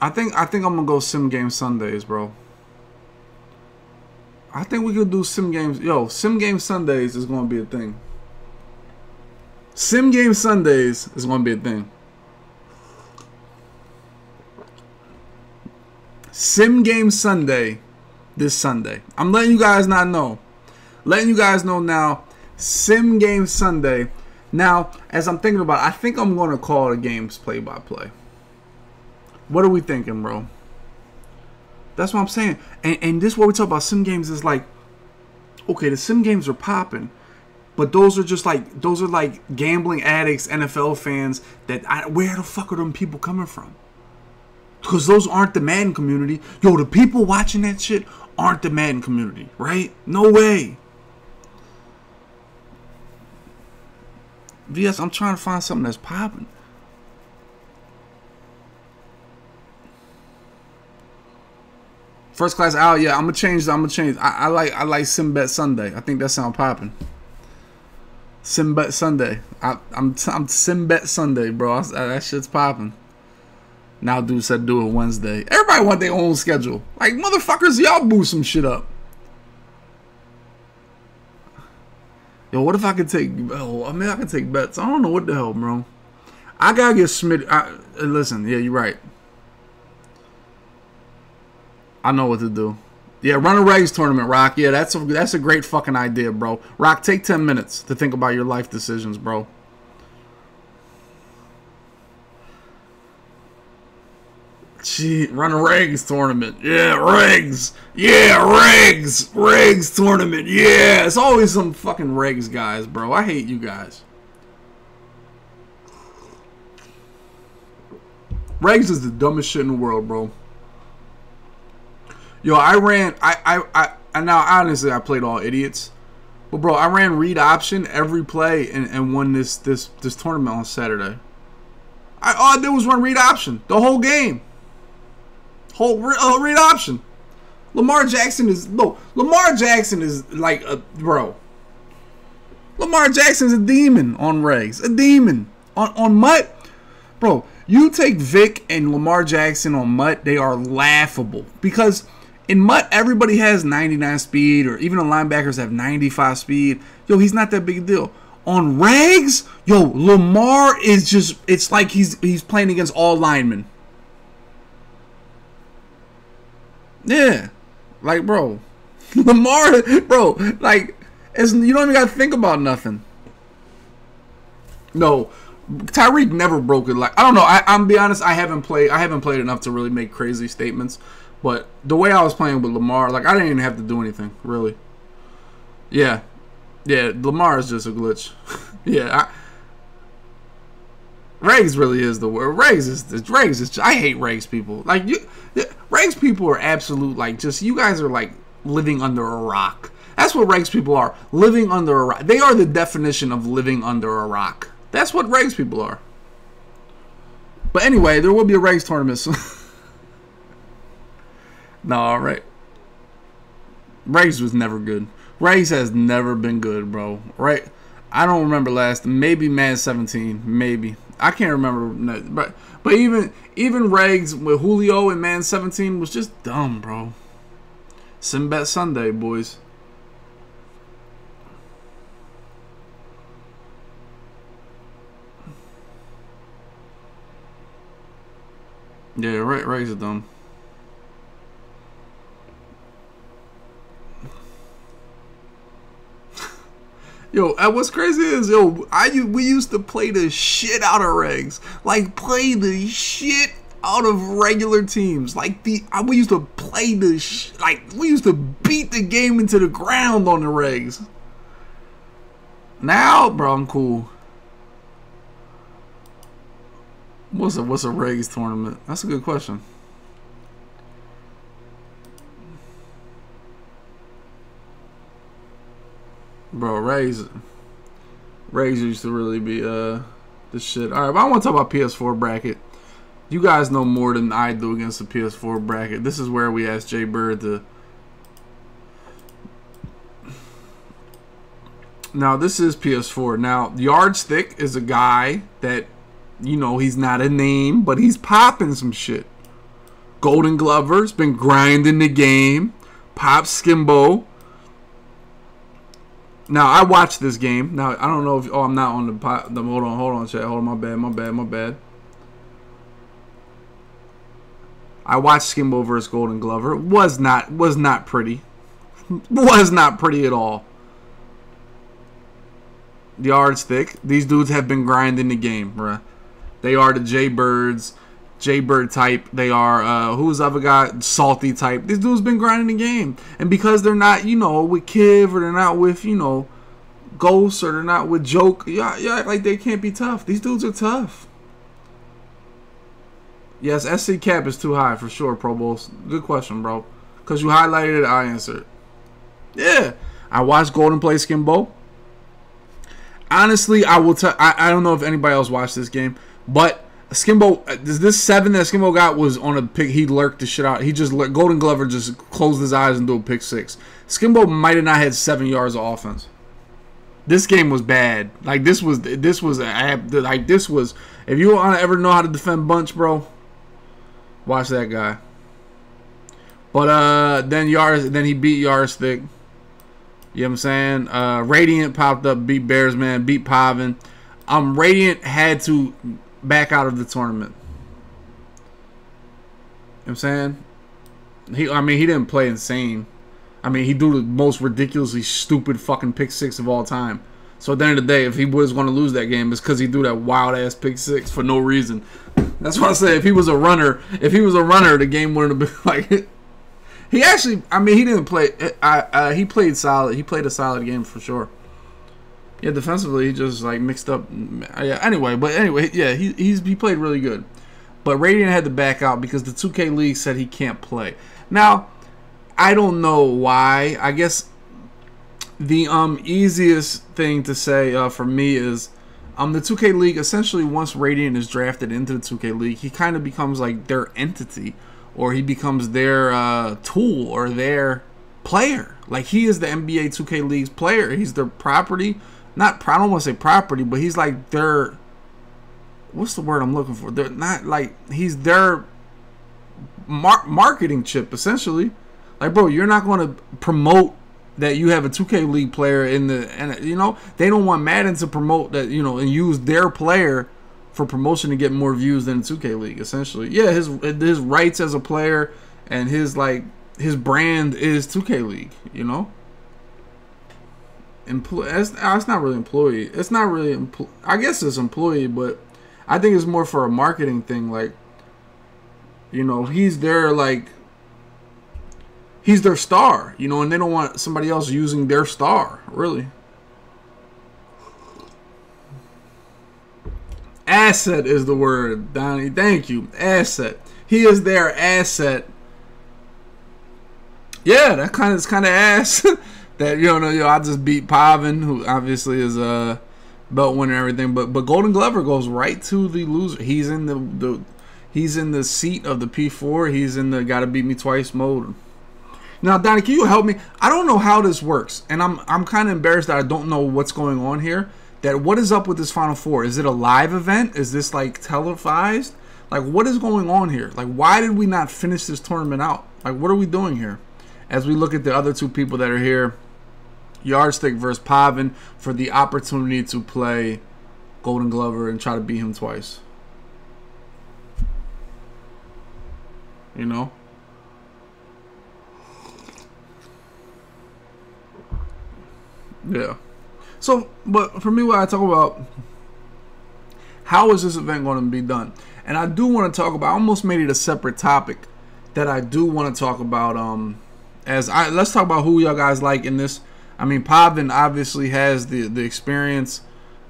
I think I think I'm gonna go sim game Sundays, bro. I think we could do sim games. Yo, sim game Sundays is gonna be a thing. Sim game Sundays is gonna be a thing. Sim game Sunday this Sunday. I'm letting you guys not know letting you guys know now, Sim Game Sunday. Now, as I'm thinking about, it, I think I'm going to call the games play by play. What are we thinking, bro? That's what I'm saying. And, and this what we talk about sim games is like, okay, the sim games are popping, but those are just like those are like gambling addicts, NFL fans. That I, where the fuck are them people coming from? Because those aren't the Madden community. Yo, the people watching that shit aren't the Madden community, right? No way. VS, I'm trying to find something that's popping. First class out, yeah. I'm gonna change. I'm gonna change. I, I like I like Simbet Sunday. I think that sound popping. Simbet Sunday. I, I'm I'm Simbet Sunday, bro. I, that shit's popping. Now dude said do it Wednesday. Everybody want their own schedule. Like motherfuckers, y'all boost some shit up. Yo, what if I could take? Oh, I mean, I can take bets. I don't know what the hell, bro. I gotta get Smith. I, listen, yeah, you're right. I know what to do. Yeah, run a regs tournament, Rock. Yeah, that's a that's a great fucking idea, bro. Rock, take ten minutes to think about your life decisions, bro. Shit, run a Regs tournament. Yeah, Regs. Yeah, Regs. Regs tournament. Yeah. It's always some fucking Regs guys, bro. I hate you guys. Regs is the dumbest shit in the world, bro. Yo, I ran. I I I. Now, honestly, I played all idiots. But bro, I ran read option every play and, and won this this this tournament on Saturday. I all I did was run read option the whole game. Whole uh, read option. Lamar Jackson is no Lamar Jackson is like a bro. Lamar Jackson's a demon on Regs, a demon on on MUT, bro. You take Vic and Lamar Jackson on MUT, they are laughable because in MUT, everybody has 99 speed or even the linebackers have 95 speed. Yo, he's not that big a deal. On Rags, yo, Lamar is just it's like he's he's playing against all linemen. Yeah. Like, bro. Lamar, bro, like, it's, you don't even got to think about nothing. No, Tyreek never broke it. Like, I don't know. I, I'm be honest. I haven't played. I haven't played enough to really make crazy statements. But the way I was playing with Lamar, like, I didn't even have to do anything really. Yeah, yeah. Lamar is just a glitch. yeah. I, Regs really is the word. Regs is the Regs is. I hate Regs people. Like you, Regs people are absolute. Like just you guys are like living under a rock. That's what Regs people are. Living under a rock. They are the definition of living under a rock. That's what Regs people are. But anyway, there will be a Regs tournament. no, all right. Regs was never good. Regs has never been good, bro. Right? I don't remember last. Maybe Man 17. Maybe. I can't remember, but but even even Regs with Julio and Man 17 was just dumb, bro. Sinbet Sunday, boys. Yeah, right, Regs are dumb. Yo, and what's crazy is yo, I we used to play the shit out of regs, like play the shit out of regular teams. Like the we used to play the sh- like we used to beat the game into the ground on the regs. Now, bro, I'm cool. What's a what's a regs tournament? That's a good question. Bro, Rays, Rays used to really be uh the shit. All right, but I want to talk about PS4 bracket. You guys know more than I do against the PS4 bracket. This is where we asked Jay Bird to. Now this is PS4. Now Yardstick is a guy that, you know, he's not a name, but he's popping some shit. Golden Glover's been grinding the game. Pop Skimbo now I watched this game. Now I don't know if oh I'm not on the pot. the hold on hold on chat hold on my bad my bad my bad. I watched Skimbo versus Golden Glover. Was not was not pretty. was not pretty at all. The yardstick. These dudes have been grinding the game, bruh. They are the J Birds. Jaybird type. They are uh, who's the other guy? Salty type. These dudes been grinding the game, and because they're not, you know, with Kiv or they're not with, you know, Ghost or they're not with Joke, yeah, yeah, like they can't be tough. These dudes are tough. Yes, SC cap is too high for sure. Pro Bowls. Good question, bro. Cause you highlighted it, I answered. Yeah, I watched Golden Play Skimbo. Honestly, I will tell. I, I don't know if anybody else watched this game, but Skimbo, uh, this seven that Skimbo got was on a pick. He lurked the shit out. He just Golden Glover just closed his eyes and do a pick six. Skimbo might have not had seven yards of offense. This game was bad. Like this was this was like this was. If you want to ever know how to defend bunch, bro, watch that guy. But uh, then Yars, then he beat Yardstick. You know what I'm saying? Uh, Radiant popped up, beat Bears man, beat Pavin. Um, Radiant had to back out of the tournament. You know I'm saying? He I mean he didn't play insane. I mean he do the most ridiculously stupid fucking pick six of all time. So at the end of the day, if he was going to lose that game, it's because he threw that wild ass pick six for no reason. That's what I say. If he was a runner, if he was a runner, the game wouldn't have been like. He actually, I mean, he didn't play. I, he played solid. He played a solid game for sure. Yeah, defensively, he just like mixed up. Yeah. Anyway, but anyway, yeah, he he's he played really good. But Radiant had to back out because the 2K League said he can't play. Now, I don't know why. I guess the um easiest thing to say uh, for me is um the 2K League essentially once Radiant is drafted into the 2K League, he kind of becomes like their entity or he becomes their uh, tool or their player. Like he is the NBA 2K League's player. He's their property. Not I don't want to say property, but he's like their what's the word I'm looking for? They're not like he's their mar- marketing chip essentially. Like bro, you're not going to promote that you have a 2K League player in the and you know they don't want Madden to promote that you know and use their player for promotion to get more views than 2K League. Essentially, yeah, his his rights as a player and his like his brand is 2K League. You know, employee. It's, uh, it's not really employee. It's not really. Empl- I guess it's employee, but I think it's more for a marketing thing. Like, you know, he's their like he's their star, you know, and they don't want somebody else using their star, really. Asset is the word, Donnie. Thank you. Asset. He is their asset. Yeah, that kind of is kind of ass. that you know, you know, I just beat Pavin, who obviously is a belt winner and everything, but but Golden Glover goes right to the loser. He's in the the he's in the seat of the P4. He's in the gotta beat me twice mode. Now, Donnie, can you help me? I don't know how this works, and I'm I'm kind of embarrassed that I don't know what's going on here. That what is up with this Final Four? Is it a live event? Is this like televised? Like, what is going on here? Like, why did we not finish this tournament out? Like, what are we doing here? As we look at the other two people that are here, Yardstick versus Pavin for the opportunity to play Golden Glover and try to beat him twice. You know? Yeah. So, but for me, what I talk about, how is this event going to be done? And I do want to talk about. I almost made it a separate topic that I do want to talk about. Um, as I let's talk about who y'all guys like in this. I mean, Pavin obviously has the the experience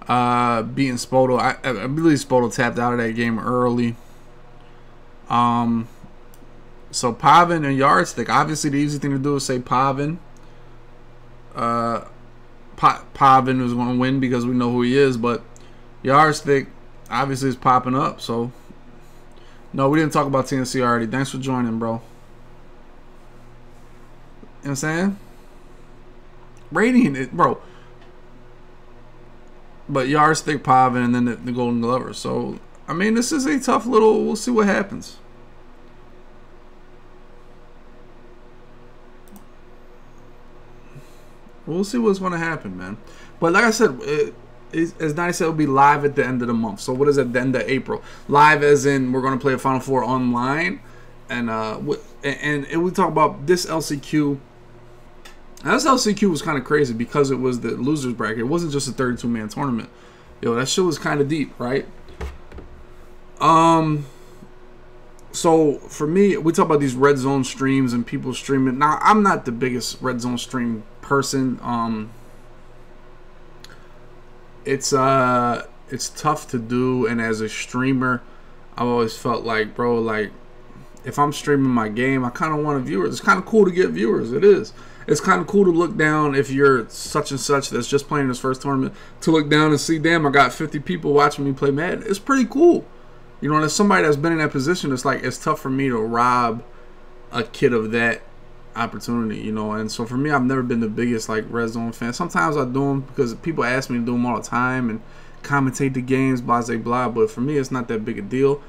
uh, beating Spoto. I, I believe Spoto tapped out of that game early. Um, so Pavin and Yardstick. Obviously, the easy thing to do is say Pavin. Uh, pa- Pavin is going to win because we know who he is, but Yardstick obviously is popping up. So, no, we didn't talk about TNC already. Thanks for joining, bro. You know what I'm saying? Radiant, it, bro. But Yardstick, Pavin, and then the, the Golden Glover. So, I mean, this is a tough little. We'll see what happens. We'll see what's going to happen, man. But like I said, it, as Donnie said, it'll be live at the end of the month. So what is it? The end of April. Live as in we're going to play a Final Four online, and uh, and, and we talk about this LCQ. Now, this LCQ was kind of crazy because it was the losers bracket. It wasn't just a 32 man tournament. Yo, that shit was kind of deep, right? Um. So for me, we talk about these red zone streams and people streaming. Now, I'm not the biggest red zone stream person. Um, it's uh, it's tough to do, and as a streamer, I've always felt like, bro, like if I'm streaming my game, I kind of want a viewers. It's kind of cool to get viewers. It is. It's kind of cool to look down if you're such and such that's just playing his first tournament to look down and see, damn, I got 50 people watching me play Madden. It's pretty cool. You know, and as somebody that's been in that position, it's like it's tough for me to rob a kid of that opportunity, you know. And so for me, I've never been the biggest like red zone fan. Sometimes I do them because people ask me to do them all the time and commentate the games, blah blah blah. But for me, it's not that big a deal,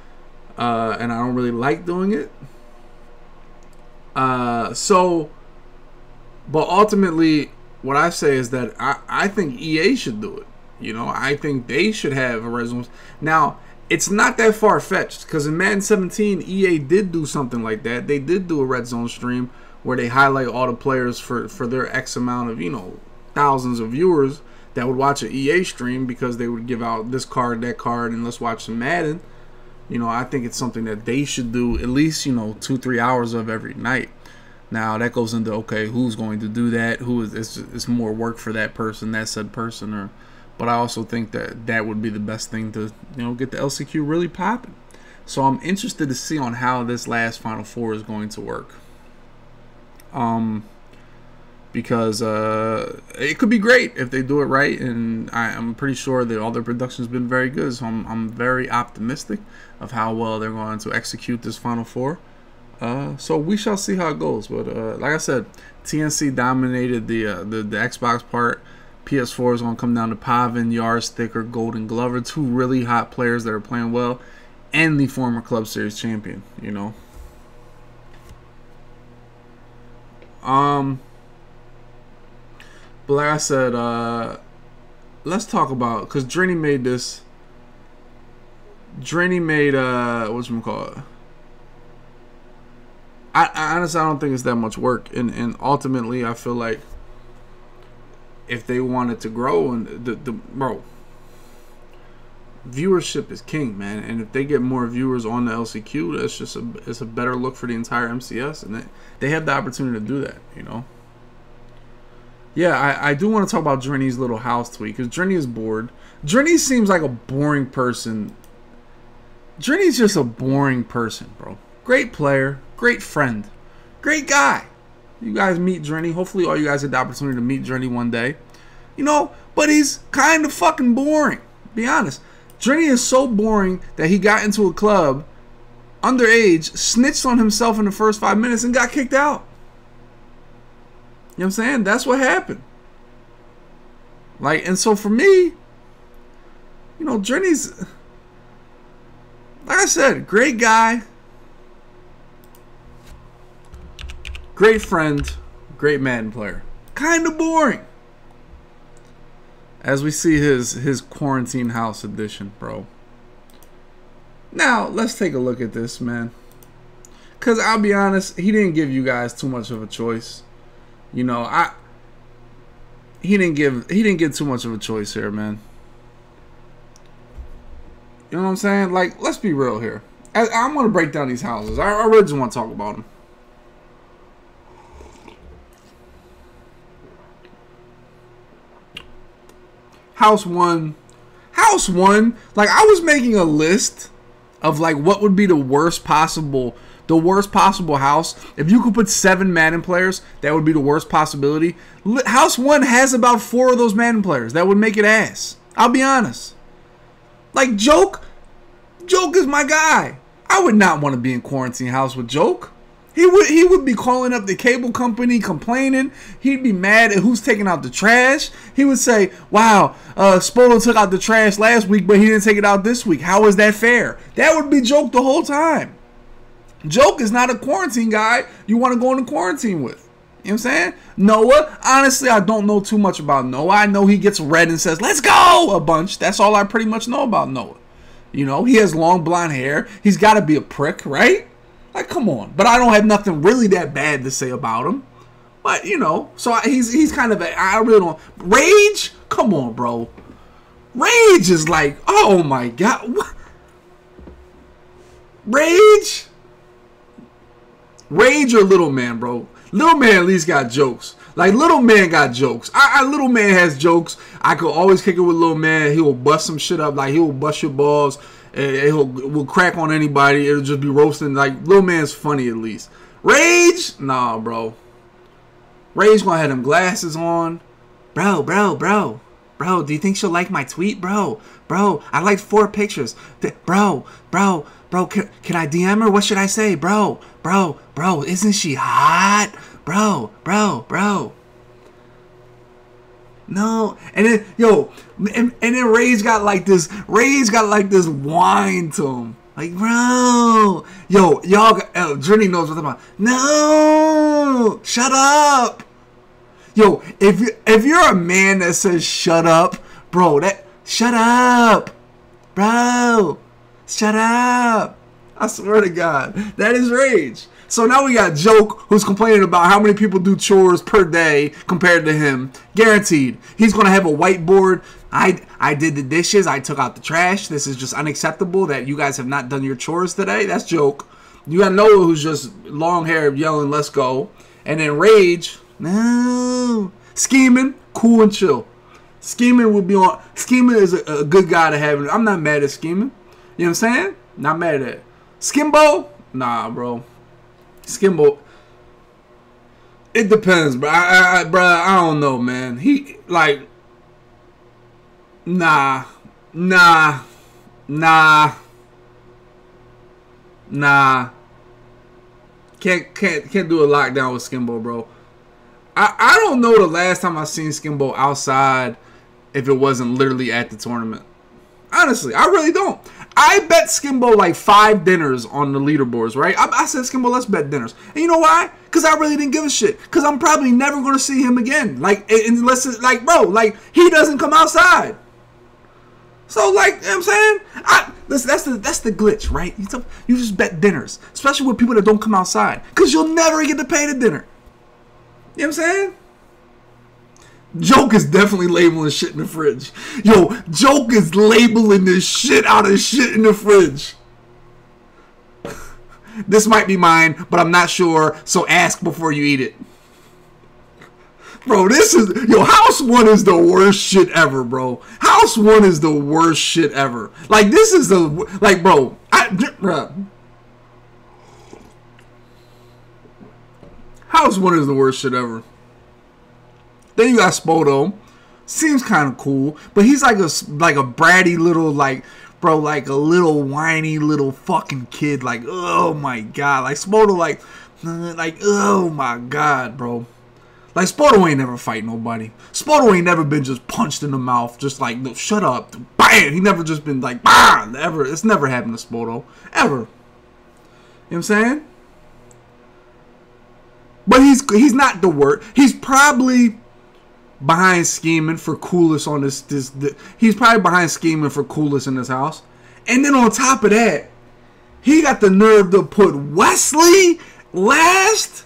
uh, and I don't really like doing it. Uh, so, but ultimately, what I say is that I I think EA should do it. You know, I think they should have a zone. Now, it's not that far fetched because in Madden 17, EA did do something like that. They did do a red zone stream where they highlight all the players for for their X amount of you know thousands of viewers that would watch an EA stream because they would give out this card, that card, and let's watch some Madden. You know, I think it's something that they should do at least, you know, two, three hours of every night. Now that goes into okay, who's going to do that? Who is it's, it's more work for that person, that said person, or. But I also think that that would be the best thing to you know get the LCQ really popping. So I'm interested to see on how this last Final Four is going to work. Um, because uh, it could be great if they do it right, and I, am pretty sure that all their production's been very good. So I'm, I'm very optimistic of how well they're going to execute this Final Four. Uh, so we shall see how it goes. But uh, like I said, TNC dominated the, uh, the the Xbox part. PS4 is to come down to Pavin, Yardstick, or Golden Glover, two really hot players that are playing well, and the former Club Series champion. You know. Um. But like I said, uh, let's talk about because Drini made this. Drini made uh, what's call it? I, I honestly I don't think it's that much work, and and ultimately I feel like if they wanted to grow and the the bro viewership is king, man. And if they get more viewers on the LCQ, that's just a it's a better look for the entire MCS, and they they have the opportunity to do that, you know. Yeah, I, I do want to talk about Drini's little house tweet because Drini is bored. Drini seems like a boring person. Drini's just a boring person, bro. Great player, great friend, great guy. You guys meet Drini. Hopefully, all you guys had the opportunity to meet Drini one day. You know, but he's kind of fucking boring. Be honest. Drini is so boring that he got into a club underage, snitched on himself in the first five minutes, and got kicked out. You know what I'm saying? That's what happened. Like, and so for me, you know, Drini's, like I said, great guy, great friend, great Madden player. Kind of boring. As we see his his quarantine house edition, bro. Now let's take a look at this, man. Cause I'll be honest, he didn't give you guys too much of a choice. You know, I he didn't give he didn't get too much of a choice here, man. You know what I'm saying? Like, let's be real here. I, am gonna break down these houses. I, I really just want to talk about them. House one, house one. Like I was making a list of like what would be the worst possible the worst possible house. If you could put seven Madden players, that would be the worst possibility. House one has about four of those Madden players. That would make it ass. I'll be honest. Like Joke, Joke is my guy. I would not want to be in quarantine house with Joke. He would he would be calling up the cable company complaining. He'd be mad at who's taking out the trash. He would say, "Wow, uh, took out the trash last week, but he didn't take it out this week. How is that fair?" That would be joke the whole time. Joke is not a quarantine guy you want to go into quarantine with. You know what I'm saying? Noah, honestly, I don't know too much about Noah. I know he gets red and says, let's go a bunch. That's all I pretty much know about Noah. You know, he has long blonde hair. He's got to be a prick, right? Like, come on. But I don't have nothing really that bad to say about him. But, you know, so he's he's kind of a, I really don't. Rage? Come on, bro. Rage is like, oh my God. What? Rage? Rage or Little Man, bro. Little Man at least got jokes. Like Little Man got jokes. I, I Little Man has jokes. I could always kick it with Little Man. He will bust some shit up. Like he will bust your balls. And he'll will crack on anybody. It'll just be roasting. Like Little Man's funny at least. Rage, nah, bro. Rage gonna have them glasses on. Bro, bro, bro. Bro, do you think she'll like my tweet? Bro, bro, I liked four pictures. Bro, bro, Bro, can, can I DM her? What should I say? Bro, bro, bro, isn't she hot? Bro, bro, bro. No, and then yo, and, and then Ray's got like this. Ray's got like this wine to him. Like, bro, yo, y'all, uh, Drini knows what I'm about. No, shut up. Yo, if you if you're a man that says shut up, bro, that shut up, bro. Shut up! I swear to God, that is rage. So now we got Joke who's complaining about how many people do chores per day compared to him. Guaranteed. He's gonna have a whiteboard. I I did the dishes, I took out the trash. This is just unacceptable that you guys have not done your chores today. That's Joke. You got Noah who's just long hair yelling, let's go. And then Rage, no. Scheming, cool and chill. Scheming would be on. Scheming is a, a good guy to have. I'm not mad at Scheming. You know what I'm saying? Not mad at it. Skimbo? Nah, bro. Skimbo. It depends, bro. I, I, bro, I don't know, man. He like, nah, nah, nah, nah. Can't can't can't do a lockdown with Skimbo, bro. I I don't know the last time I seen Skimbo outside if it wasn't literally at the tournament. Honestly, I really don't. I bet Skimbo like five dinners on the leaderboards, right? I, I said, Skimbo, let's bet dinners. And you know why? Because I really didn't give a shit. Because I'm probably never going to see him again. Like, unless, it's, like, bro, like, he doesn't come outside. So, like, you know what I'm saying? I, listen, that's the that's the glitch, right? You, you just bet dinners, especially with people that don't come outside. Because you'll never get to pay the dinner. You know what I'm saying? Joke is definitely labeling shit in the fridge. Yo, Joke is labeling this shit out of shit in the fridge. This might be mine, but I'm not sure, so ask before you eat it. Bro, this is yo, House One is the worst shit ever, bro. House One is the worst shit ever. Like this is the like, bro. I, bro. House One is the worst shit ever. Then you got Spoto. Seems kind of cool, but he's like a like a bratty little like bro, like a little whiny little fucking kid. Like oh my god, like Spoto, like like oh my god, bro. Like Spoto ain't never fight nobody. Spoto ain't never been just punched in the mouth, just like no, shut up, bam. He never just been like bah, ever. It's never happened to Spoto ever. You know what I'm saying? But he's he's not the word. He's probably behind scheming for coolest on this, this, this he's probably behind scheming for coolest in this house. And then on top of that, he got the nerve to put Wesley last.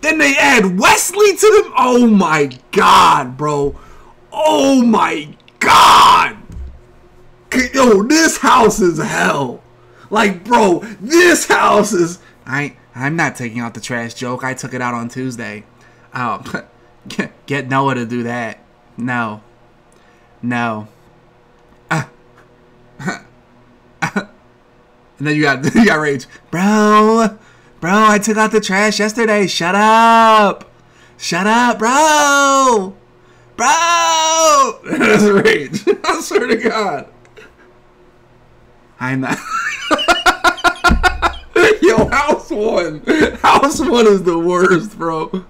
Then they add Wesley to them. Oh my god, bro. Oh my god. Yo, this house is hell. Like, bro, this house is. I I'm not taking out the trash joke. I took it out on Tuesday. Um, Get Noah to do that. No. No. and then you got you got rage, bro. Bro, I took out the trash yesterday. Shut up. Shut up, bro. Bro. That's rage. I swear to God. I'm not. Yo, house one. House one is the worst, bro.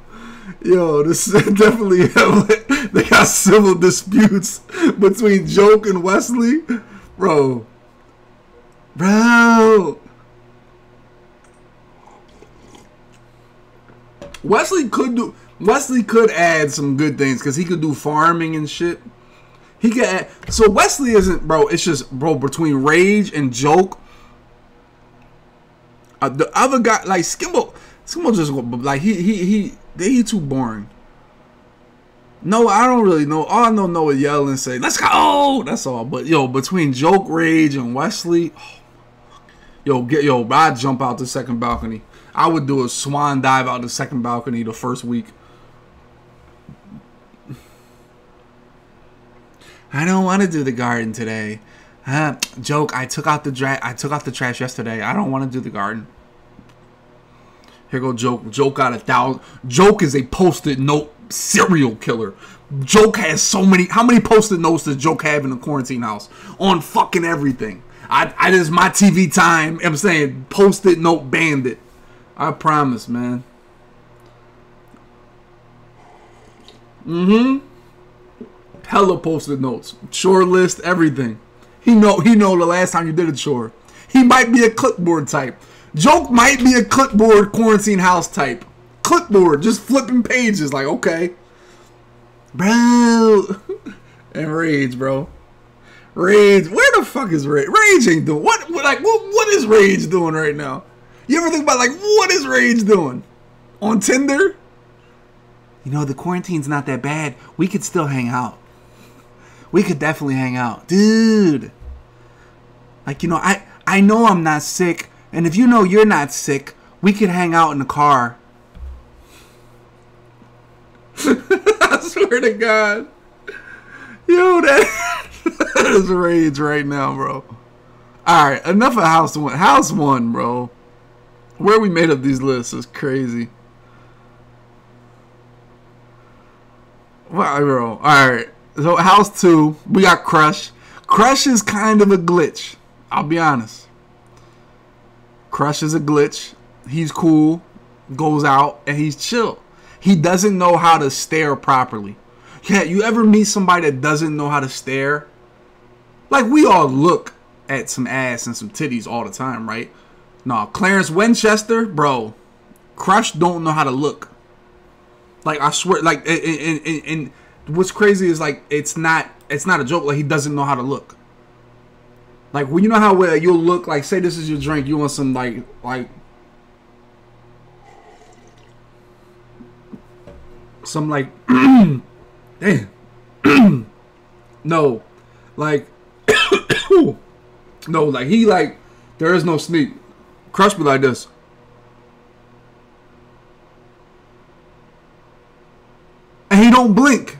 Yo, this definitely they got civil disputes between Joke and Wesley, bro. Bro. Wesley could do. Wesley could add some good things because he could do farming and shit. He could add. So Wesley isn't, bro. It's just, bro, between Rage and Joke. Uh, the other guy, like Skimbo, Skimbo just like he he he they too boring. No, I don't really know. All I know Noah yell and say, "Let's go!" That's all. But yo, between Joke Rage and Wesley, oh, yo, get yo, I'd jump out the second balcony. I would do a swan dive out the second balcony the first week. I don't want to do the garden today. Uh, joke. I took out the dra- I took out the trash yesterday. I don't want to do the garden. Here go joke. Joke got a thousand. Joke is a post-it note serial killer. Joke has so many. How many post-it notes does Joke have in the quarantine house on fucking everything? I, I this is my TV time. I'm saying post-it note bandit. I promise, man. Mm-hmm. Hella post-it notes, chore list, everything. He know he know the last time you did a chore. He might be a clipboard type. Joke might be a clipboard quarantine house type. Clipboard, just flipping pages, like, okay. Bro. and Rage, bro. Rage, where the fuck is Rage? Rage ain't doing what like what what is Rage doing right now? You ever think about like what is Rage doing on Tinder? You know the quarantine's not that bad. We could still hang out. We could definitely hang out, dude. Like you know, I I know I'm not sick, and if you know you're not sick, we could hang out in the car. I swear to God. Yo, that, that is rage right now, bro. All right, enough of house one. House one, bro. Where we made up these lists is crazy. Wow, bro. All right. So house two, we got Crush. Crush is kind of a glitch. I'll be honest. Crush is a glitch. He's cool, goes out, and he's chill. He doesn't know how to stare properly. Yeah, you ever meet somebody that doesn't know how to stare? Like we all look at some ass and some titties all the time, right? No, Clarence Winchester, bro, Crush don't know how to look. Like I swear, like and, and, and what's crazy is like it's not it's not a joke. Like he doesn't know how to look. Like when you know how well you'll look. Like say this is your drink, you want some like like some like damn. No like no like he like there is no sneak crush me like this. And he don't blink.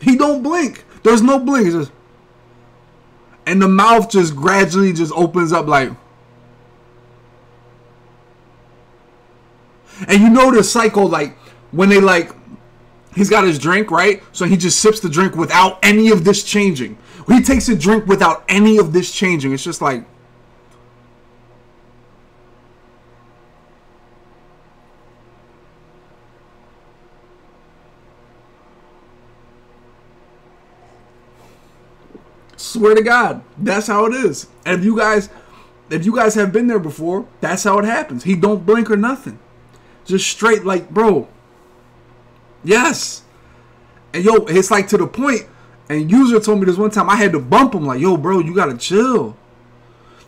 He don't blink. There's no blink. It's just and the mouth just gradually just opens up like and you know the cycle like when they like he's got his drink, right? So he just sips the drink without any of this changing. He takes a drink without any of this changing. It's just like Swear to God, that's how it is. And if you guys if you guys have been there before, that's how it happens. He don't blink or nothing. Just straight like, bro, Yes. And yo, it's like to the point, and user told me this one time I had to bump him like, yo, bro, you gotta chill.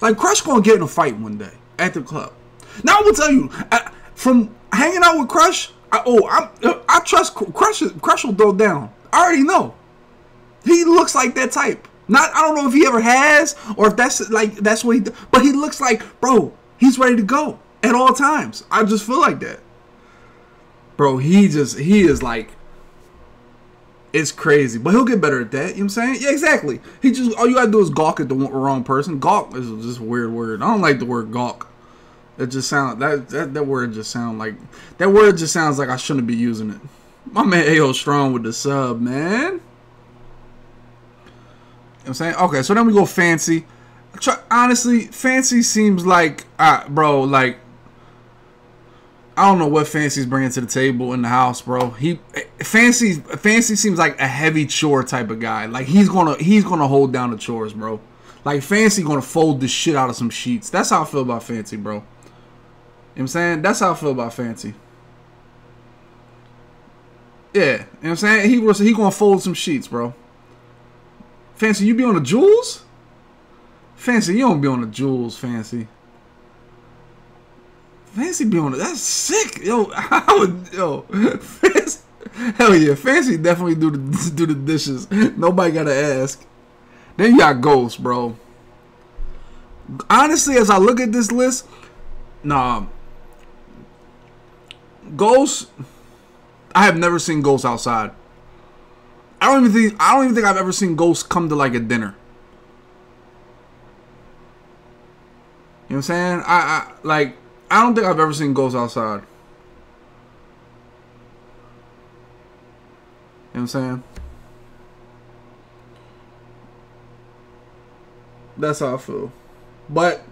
Like Crush gonna get in a fight one day at the club. Now I will tell you, I, from hanging out with Crush, I, oh, I, I trust Crush. Crush will throw down. I already know. He looks like that type. Not, I don't know if he ever has or if that's like that's what he. But he looks like, bro. He's ready to go at all times. I just feel like that bro, he just he is like it's crazy. But he'll get better at that. You know what I'm saying? Yeah, exactly. He just all you gotta do is gawk at the wrong person. Gawk is just a weird word. I don't like the word gawk. It just sounds that, that that word just sound like that word just sounds like I shouldn't be using it. My man AO Strong with the sub, man. You know I'm saying? Okay, so then we go fancy. Try, honestly, fancy seems like uh bro, like I don't know what Fancy's bringing to the table in the house, bro. He Fancy Fancy seems like a heavy chore type of guy. Like he's gonna he's gonna hold down the chores, bro. Like Fancy gonna fold the shit out of some sheets. That's how I feel about Fancy, bro. You know what I'm saying? That's how I feel about Fancy. Yeah, you know what I'm saying? He was he gonna fold some sheets, bro. Fancy, you be on the jewels? Fancy, you don't be on the jewels, Fancy. Fancy be on it. That's sick, yo. Would, yo. Fancy, hell yeah, Fancy definitely do the do the dishes. Nobody gotta ask. Then you got Ghost, bro. Honestly, as I look at this list, nah. Ghost. I have never seen Ghost outside. I don't even think I don't even think I've ever seen ghosts come to like a dinner. You know what I'm saying? I, I like I don't think I've ever seen ghosts outside. You know what I'm saying? That's how I feel. But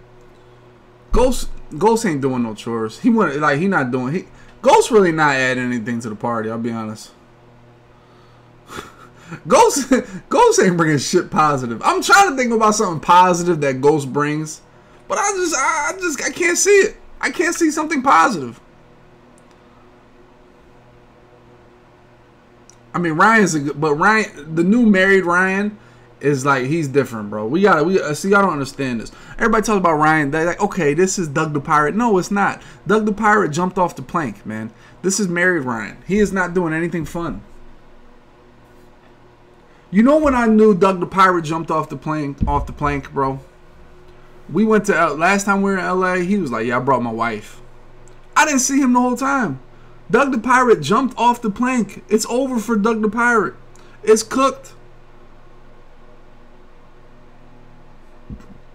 Ghost Ghost ain't doing no chores. He want like he not doing he Ghost really not adding anything to the party, I'll be honest. Ghost Ghost ain't bringing shit positive. I'm trying to think about something positive that Ghost brings, but I just I just I can't see it. I can't see something positive. I mean, Ryan's a good, but Ryan, the new married Ryan, is like he's different, bro. We gotta we uh, see. I don't understand this. Everybody talks about Ryan. They like, okay, this is Doug the Pirate. No, it's not. Doug the Pirate jumped off the plank, man. This is married Ryan. He is not doing anything fun. You know when I knew Doug the Pirate jumped off the plank, off the plank, bro. We went to last time we were in LA. He was like, "Yeah, I brought my wife." I didn't see him the whole time. Doug the Pirate jumped off the plank. It's over for Doug the Pirate. It's cooked.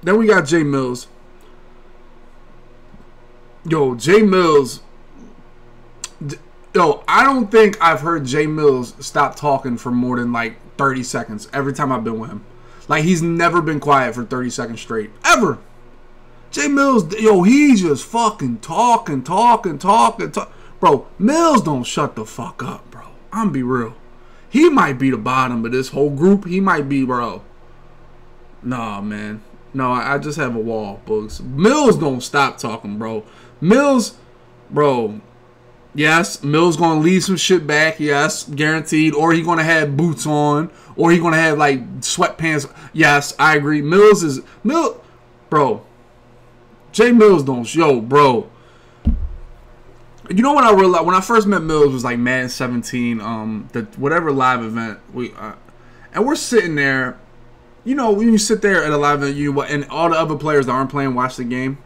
Then we got Jay Mills. Yo, Jay Mills. Yo, I don't think I've heard Jay Mills stop talking for more than like 30 seconds every time I've been with him. Like he's never been quiet for 30 seconds straight. Ever. Jay Mills, yo, he just fucking talking, talking, talking, talking. Bro, Mills don't shut the fuck up, bro. I'm be real. He might be the bottom of this whole group. He might be, bro. Nah, man. No, I, I just have a wall, books. Mills don't stop talking, bro. Mills, bro. Yes, Mills gonna leave some shit back. Yes, guaranteed. Or he gonna have boots on, or he gonna have like sweatpants. Yes, I agree. Mills is Mill, bro. Jay Mills don't yo, bro. You know what I realized when I first met Mills was like Madden 17, um, the whatever live event we, uh, and we're sitting there. You know, when you sit there at a live event, you and all the other players that aren't playing watch the game.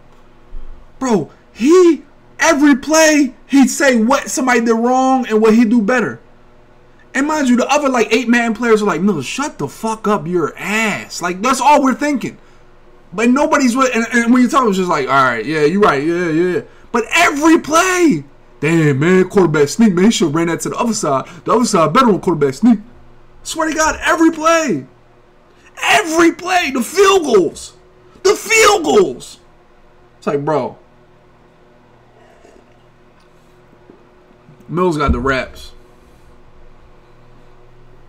Bro, he every play he'd say what somebody did wrong and what he'd do better. And mind you, the other like eight man players are like, Mills, shut the fuck up your ass. Like that's all we're thinking. But nobody's with and, and when you talk, it's just like, all right, yeah, you're right, yeah, yeah. But every play, damn man, quarterback sneak, man, he should have ran that to the other side. The other side better on quarterback sneak. Swear to God, every play. Every play, the field goals. The field goals. It's like, bro, Mills got the raps.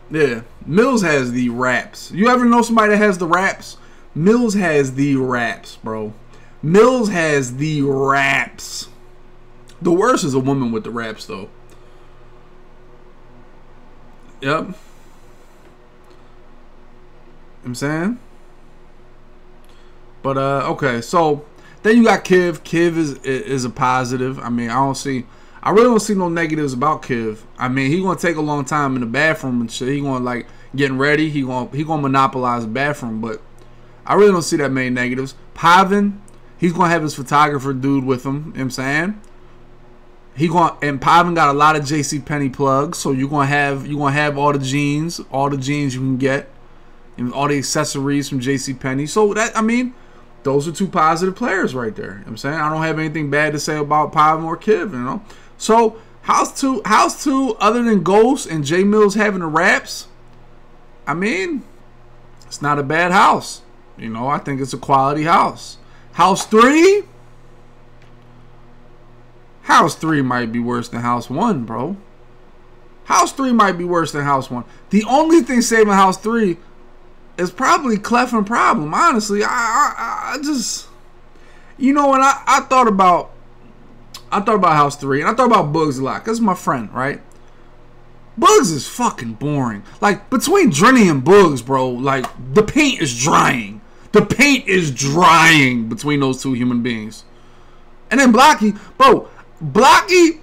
Yeah, Mills has the raps. You ever know somebody that has the raps? Mills has the raps, bro. Mills has the raps. The worst is a woman with the raps, though. Yep. I'm saying? But uh okay, so then you got Kiv. Kiv is is a positive. I mean, I don't see I really don't see no negatives about Kiv. I mean, he gonna take a long time in the bathroom and shit. He gonna like getting ready. He gonna he gonna monopolize the bathroom, but I really don't see that many negatives. Pavin, he's gonna have his photographer dude with him. You know what I'm saying he going and Pavin got a lot of JC Penney plugs, so you're gonna have you gonna have all the jeans, all the jeans you can get, and all the accessories from JC Penney. So that I mean, those are two positive players right there. You know I'm saying I don't have anything bad to say about Pavin or Kiv, you know. So House two, House two, other than Ghost and Jay Mills having the raps, I mean, it's not a bad house. You know, I think it's a quality house. House three, House three might be worse than House one, bro. House three might be worse than House one. The only thing saving House three is probably Clef and Problem. Honestly, I, I, I just, you know, when I, I thought about I thought about House 3, and I thought about Bugs a lot, because my friend, right? Bugs is fucking boring. Like, between Drini and Bugs, bro, like, the paint is drying. The paint is drying between those two human beings. And then Blocky, bro, Blocky,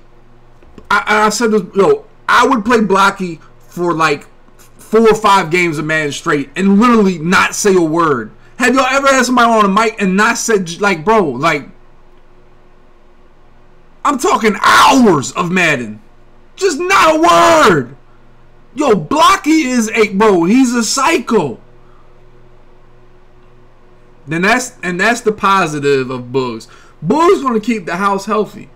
I, I said this, yo, I would play Blocky for like four or five games of man straight and literally not say a word. Have y'all ever had somebody on a mic and not said, like, bro, like, I'm talking hours of Madden. Just not a word. Yo, Blocky is a bro, he's a psycho. Then that's and that's the positive of Bugs. Bugs gonna keep the house healthy. You know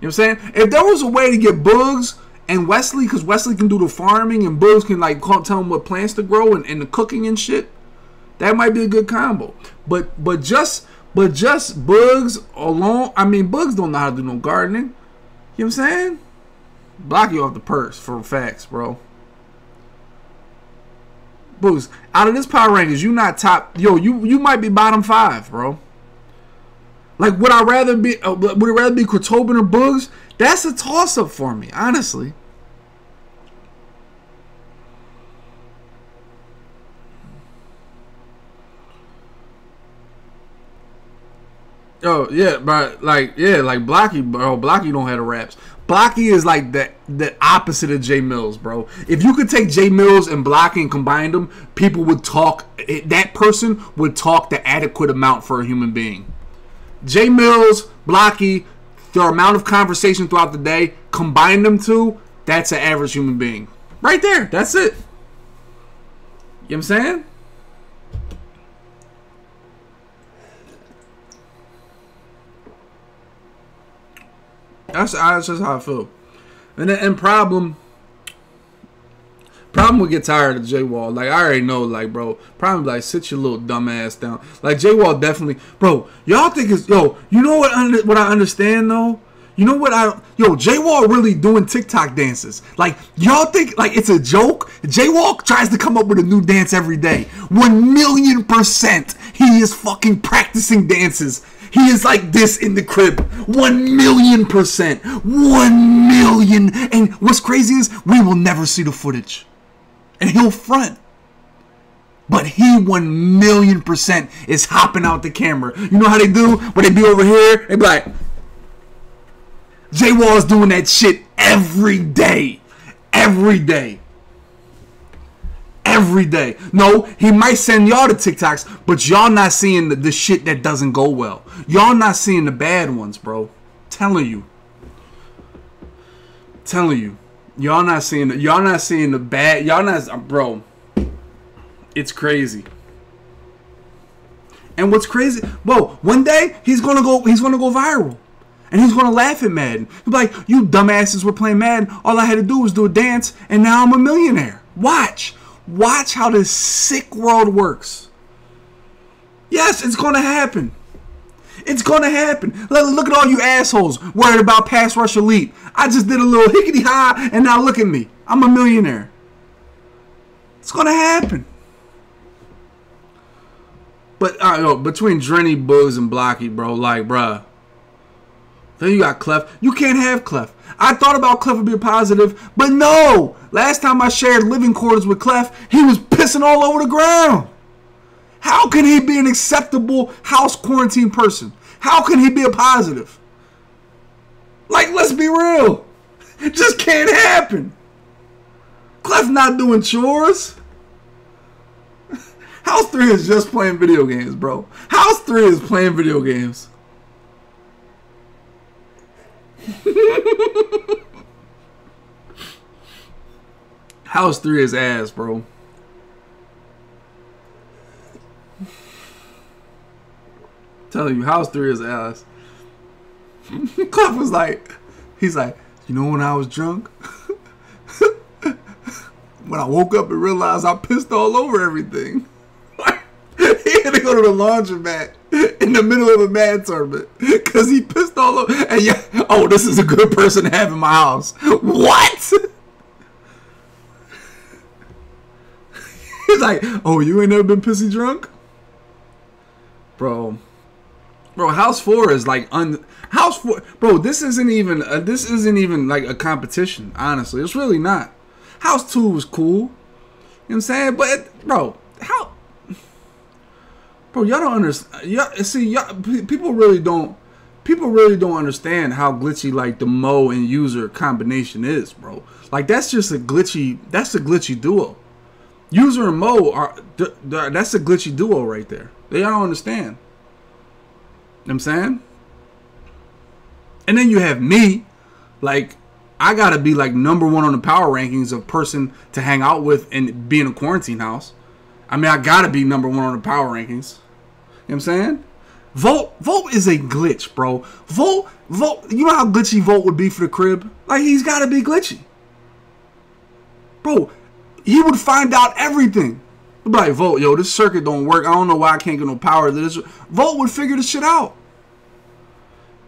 what I'm saying? If there was a way to get Bugs and Wesley, because Wesley can do the farming and Bugs can like tell him what plants to grow and, and the cooking and shit, that might be a good combo. But but just but just bugs alone, I mean, bugs don't know how to do no gardening. You know what I'm saying? Block you off the purse for facts, bro. Bugs, out of this power rankings, you not top. Yo, you you might be bottom five, bro. Like, would I rather be? Uh, would it rather be Krotobin or Bugs? That's a toss up for me, honestly. Yo, yeah, but like, yeah, like Blocky, bro. Blocky don't have the raps. Blocky is like the the opposite of Jay Mills, bro. If you could take Jay Mills and Blocky and combine them, people would talk. That person would talk the adequate amount for a human being. Jay Mills, Blocky, their amount of conversation throughout the day, combine them two, that's an average human being. Right there. That's it. You know what I'm saying? That's, that's just how I feel. And and problem, problem would get tired of J Wall. Like I already know, like bro, problem like sit your little dumb ass down. Like J Wall definitely, bro. Y'all think it's yo. You know what? Under, what I understand though. You know what I yo J Wall really doing TikTok dances. Like y'all think like it's a joke. J Wall tries to come up with a new dance every day. One million percent, he is fucking practicing dances he is like this in the crib. One million percent. One million. And what's crazy is we will never see the footage. And he'll front. But he one million percent is hopping out the camera. You know how they do? When they be over here, they be like, J Wall's doing that shit every day. Every day every day. No, he might send y'all the TikToks, but y'all not seeing the, the shit that doesn't go well. Y'all not seeing the bad ones, bro. Telling you. Telling you. Y'all not seeing the, y'all not seeing the bad y'all not uh, bro. It's crazy. And what's crazy, bro, one day he's gonna go he's gonna go viral. And he's gonna laugh at Madden. He'll be like, you dumbasses were playing Madden. All I had to do was do a dance, and now I'm a millionaire. Watch. Watch how this sick world works. Yes, it's going to happen. It's going to happen. Look at all you assholes worried about Pass Rush Elite. I just did a little hickety high, and now look at me. I'm a millionaire. It's going to happen. But uh, yo, between Drini, Bugs, and Blocky, bro, like, bruh. Then you got Clef. You can't have Clef. I thought about Clef would be a positive, but no. Last time I shared living quarters with Clef, he was pissing all over the ground. How can he be an acceptable house quarantine person? How can he be a positive? Like, let's be real. It just can't happen. Clef not doing chores. House 3 is just playing video games, bro. House 3 is playing video games. House 3 is ass, bro. Telling you, House 3 is ass. Clef was like, he's like, you know when I was drunk? when I woke up and realized I pissed all over everything. he had to go to the laundromat in the middle of a mad tournament because he pissed all over. And yeah, oh, this is a good person to have in my house. What? He's like, oh, you ain't never been pissy drunk, bro. Bro, House Four is like un House Four, bro. This isn't even a, this isn't even like a competition. Honestly, it's really not. House Two was cool. You know what I'm saying? But bro, bro, y'all don't understand. Y'all see, y'all people really don't. People really don't understand how glitchy like the Mo and user combination is, bro. Like that's just a glitchy. That's a glitchy duo. User and Mo are that's a glitchy duo right there. They don't understand. You know I'm saying? And then you have me, like I gotta be like number one on the power rankings of person to hang out with and be in a quarantine house. I mean, I gotta be number one on the power rankings. You know what I'm saying? Volt Volt is a glitch, bro. Volt Volt you know how glitchy Volt would be for the crib? Like he's gotta be glitchy. Bro, he would find out everything. He'd be like, Volt, yo, this circuit don't work. I don't know why I can't get no power to this. Volt would figure this shit out.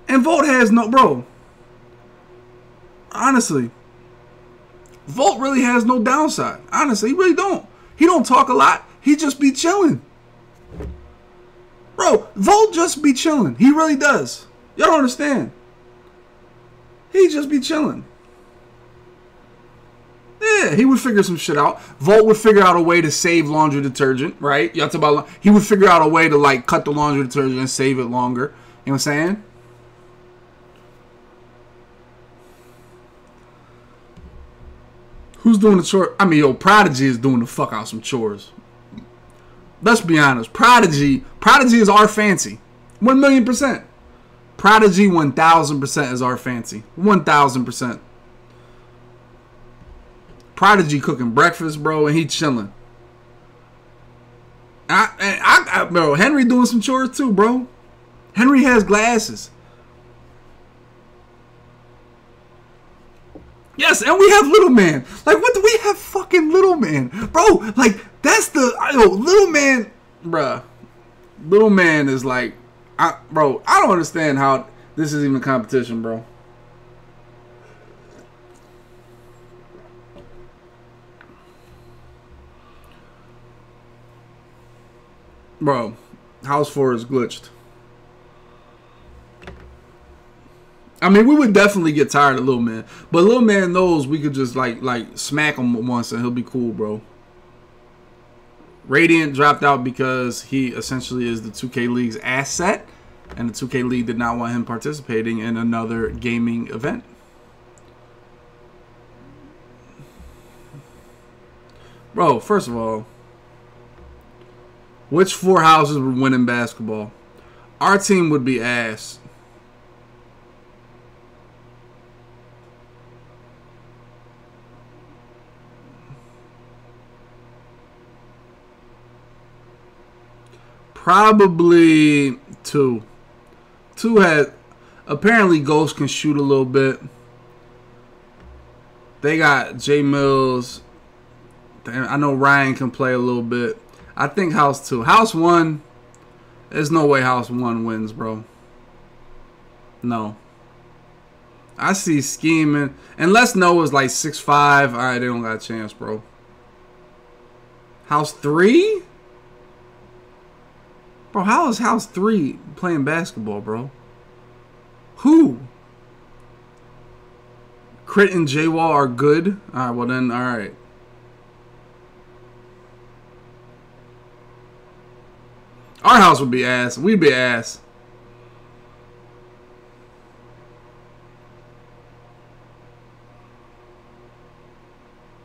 And Volt has no bro. Honestly. Volt really has no downside. Honestly, he really don't. He don't talk a lot. He just be chilling. Bro, Volt just be chilling. He really does. Y'all don't understand. He just be chilling. Yeah, he would figure some shit out. Volt would figure out a way to save laundry detergent, right? Y'all talk about he would figure out a way to like cut the laundry detergent and save it longer. You know what I'm saying? Who's doing the chore? I mean, yo, Prodigy is doing the fuck out some chores. Let's be honest. Prodigy, Prodigy is our fancy. One million percent. Prodigy, one thousand percent is our fancy. One thousand percent. Prodigy cooking breakfast, bro, and he chilling. I, I, I, bro, Henry doing some chores too, bro. Henry has glasses. Yes, and we have Little Man. Like, what do we have fucking Little Man? Bro, like, that's the, yo, Little Man, bruh. Little Man is like, I, bro, I don't understand how this is even competition, bro. Bro, House 4 is glitched. I mean, we would definitely get tired of Little Man, but Little Man knows we could just like like smack him once and he'll be cool, bro. Radiant dropped out because he essentially is the 2K League's asset, and the 2K League did not want him participating in another gaming event. Bro, first of all, which four houses would win in basketball? Our team would be ass. Probably two. Two had apparently Ghost can shoot a little bit. They got Jay Mills. I know Ryan can play a little bit. I think House two. House one. There's no way House one wins, bro. No. I see scheming. Unless Noah's like six five. Alright, they don't got a chance, bro. House three? Bro, how is House 3 playing basketball, bro? Who? Crit and J-Wall are good? Alright, well then, alright. Our house would be ass. We'd be ass.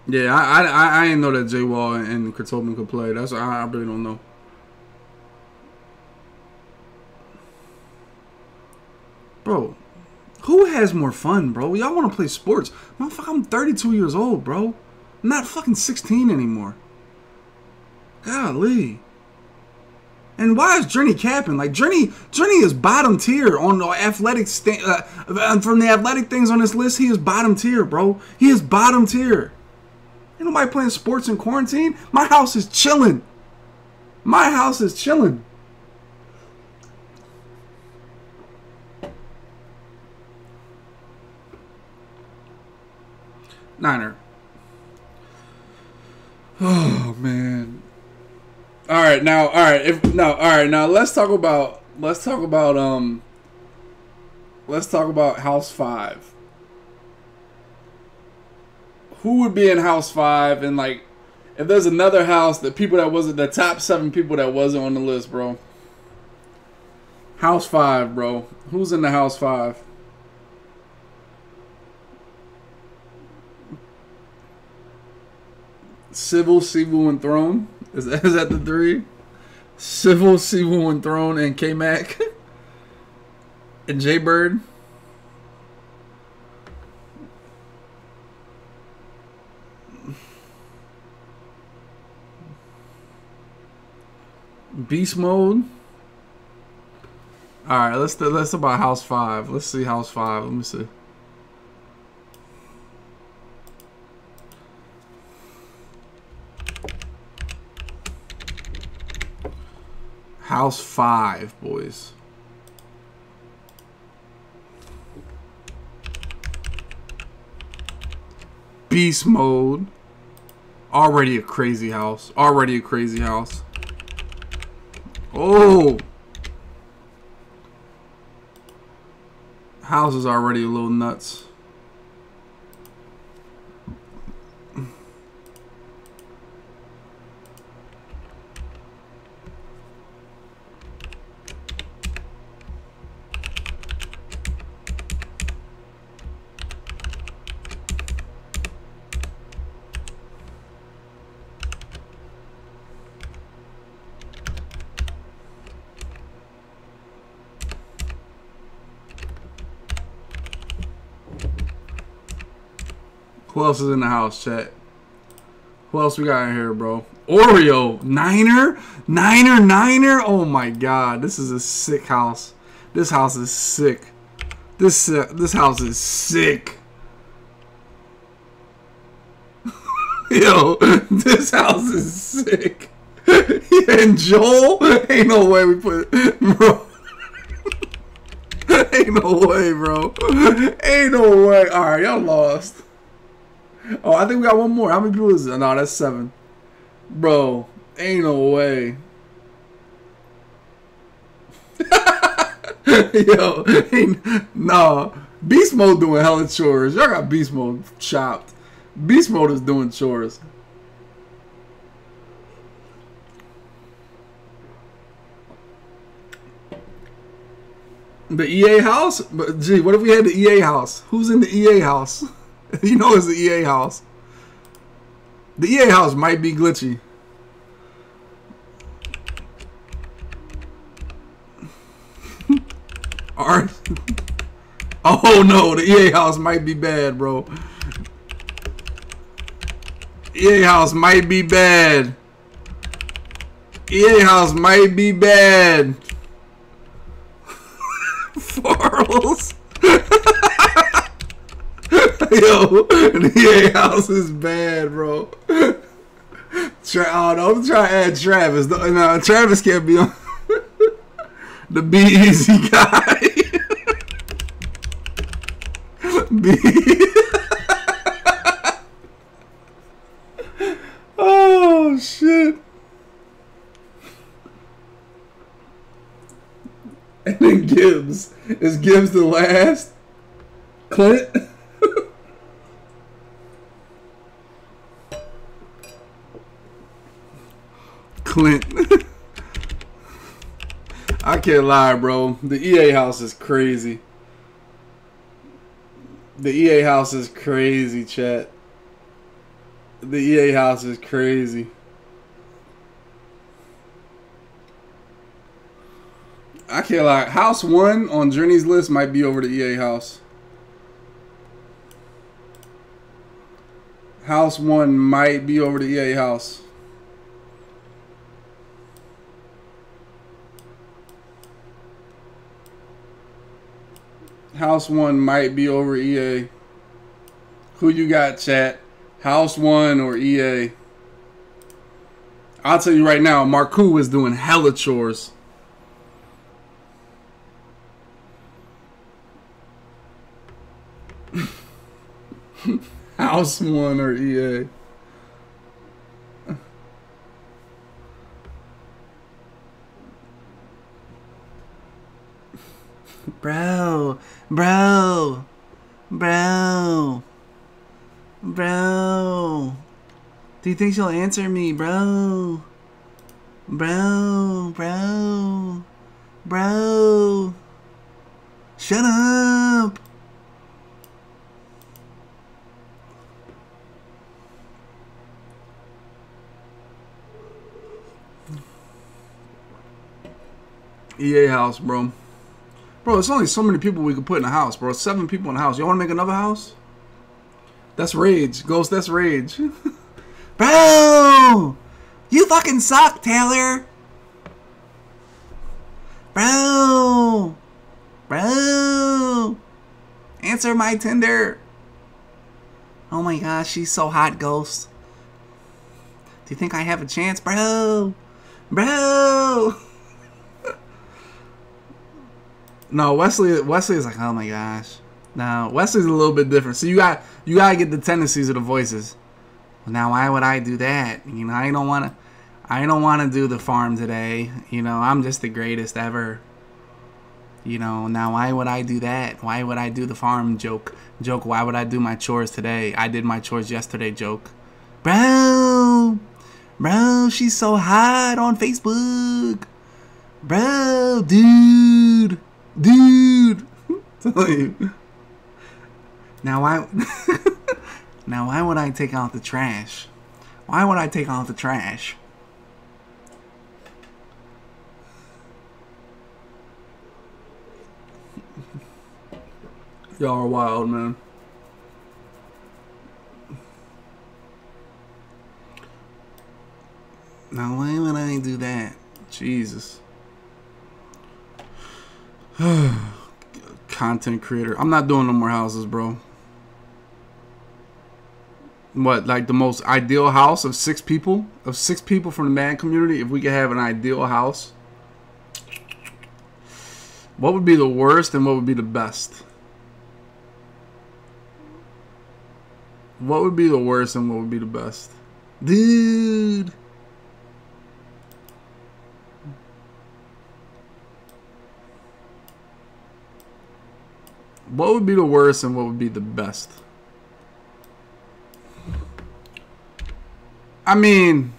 Yeah, I I I didn't know that J Wall and Kritoman could play. That's I, I really don't know. Bro, who has more fun, bro? Y'all want to play sports. Motherfucker, I'm 32 years old, bro. I'm not fucking 16 anymore. Golly. And why is Journey capping? Like Journey, Journey is bottom tier on the athletic sta- uh, from the athletic things on this list. He is bottom tier, bro. He is bottom tier. Ain't nobody playing sports in quarantine. My house is chilling. My house is chilling. Niner. Oh man. All right, now, all right, if no, all right, now let's talk about let's talk about um let's talk about House 5. Who would be in House 5 and like if there's another house, the people that wasn't the top 7 people that wasn't on the list, bro. House 5, bro. Who's in the House 5? Civil, Civil, and Throne. Is that, is that the three? Civil, Civil, and Throne, and K Mac. and J Bird. Beast mode. All right, let's let's about House Five. Let's see House Five. Let me see. House 5, boys. Beast mode. Already a crazy house. Already a crazy house. Oh! House is already a little nuts. Who else is in the house, chat? Who else we got in here, bro? Oreo, Niner, Niner, Niner. Oh my God, this is a sick house. This house is sick. This uh, this house is sick. Yo, this house is sick. and Joel, ain't no way we put, bro. ain't no way, bro. Ain't no way. All right, y'all lost. Oh, I think we got one more. How many people is it? No, that's seven. Bro, ain't no way. Yo, nah. Beast mode doing hella chores. Y'all got beast mode chopped. Beast mode is doing chores. The EA house? But gee, what if we had the EA house? Who's in the EA house? you know it's the EA house. The EA house might be glitchy. Alright. Oh no, the EA house might be bad, bro. EA house might be bad. EA house might be bad. Farrells. Yo, the house is bad, bro. Tra- oh, don't trying to add Travis. No, Travis can't be on the Be Easy guy. be oh shit. And then Gibbs. Is Gibbs the last? Clint? Clint. I can't lie, bro. The EA house is crazy. The EA house is crazy, chat. The EA house is crazy. I can't lie. House one on Journey's list might be over the EA house. House one might be over the EA house. House one might be over EA. Who you got, chat? House one or EA? I'll tell you right now, Marku is doing hella chores. House one or EA? Bro, bro, bro, bro. Do you think she'll answer me, bro? Bro, bro, bro. Shut up. EA house, bro. Bro, it's only so many people we could put in a house, bro. Seven people in a house. You want to make another house? That's rage. Ghost, that's rage. bro! You fucking suck, Taylor! Bro! Bro! Answer my Tinder! Oh my gosh, she's so hot, Ghost. Do you think I have a chance, bro? Bro! No, Wesley. Wesley is like, oh my gosh. No, Wesley's a little bit different. So you got you gotta get the tendencies of the voices. Now, why would I do that? You know, I don't want to. I don't want to do the farm today. You know, I'm just the greatest ever. You know, now why would I do that? Why would I do the farm joke? Joke, why would I do my chores today? I did my chores yesterday, joke. Bro! Bro, she's so hot on Facebook. Bro, dude. Dude! Tell you. Now why Now why would I take out the trash? Why would I take out the trash? Y'all are wild, man. Now why would I do that? Jesus. Content creator. I'm not doing no more houses, bro. What, like the most ideal house of six people? Of six people from the man community? If we could have an ideal house, what would be the worst and what would be the best? What would be the worst and what would be the best? Dude. What would be the worst and what would be the best? I mean,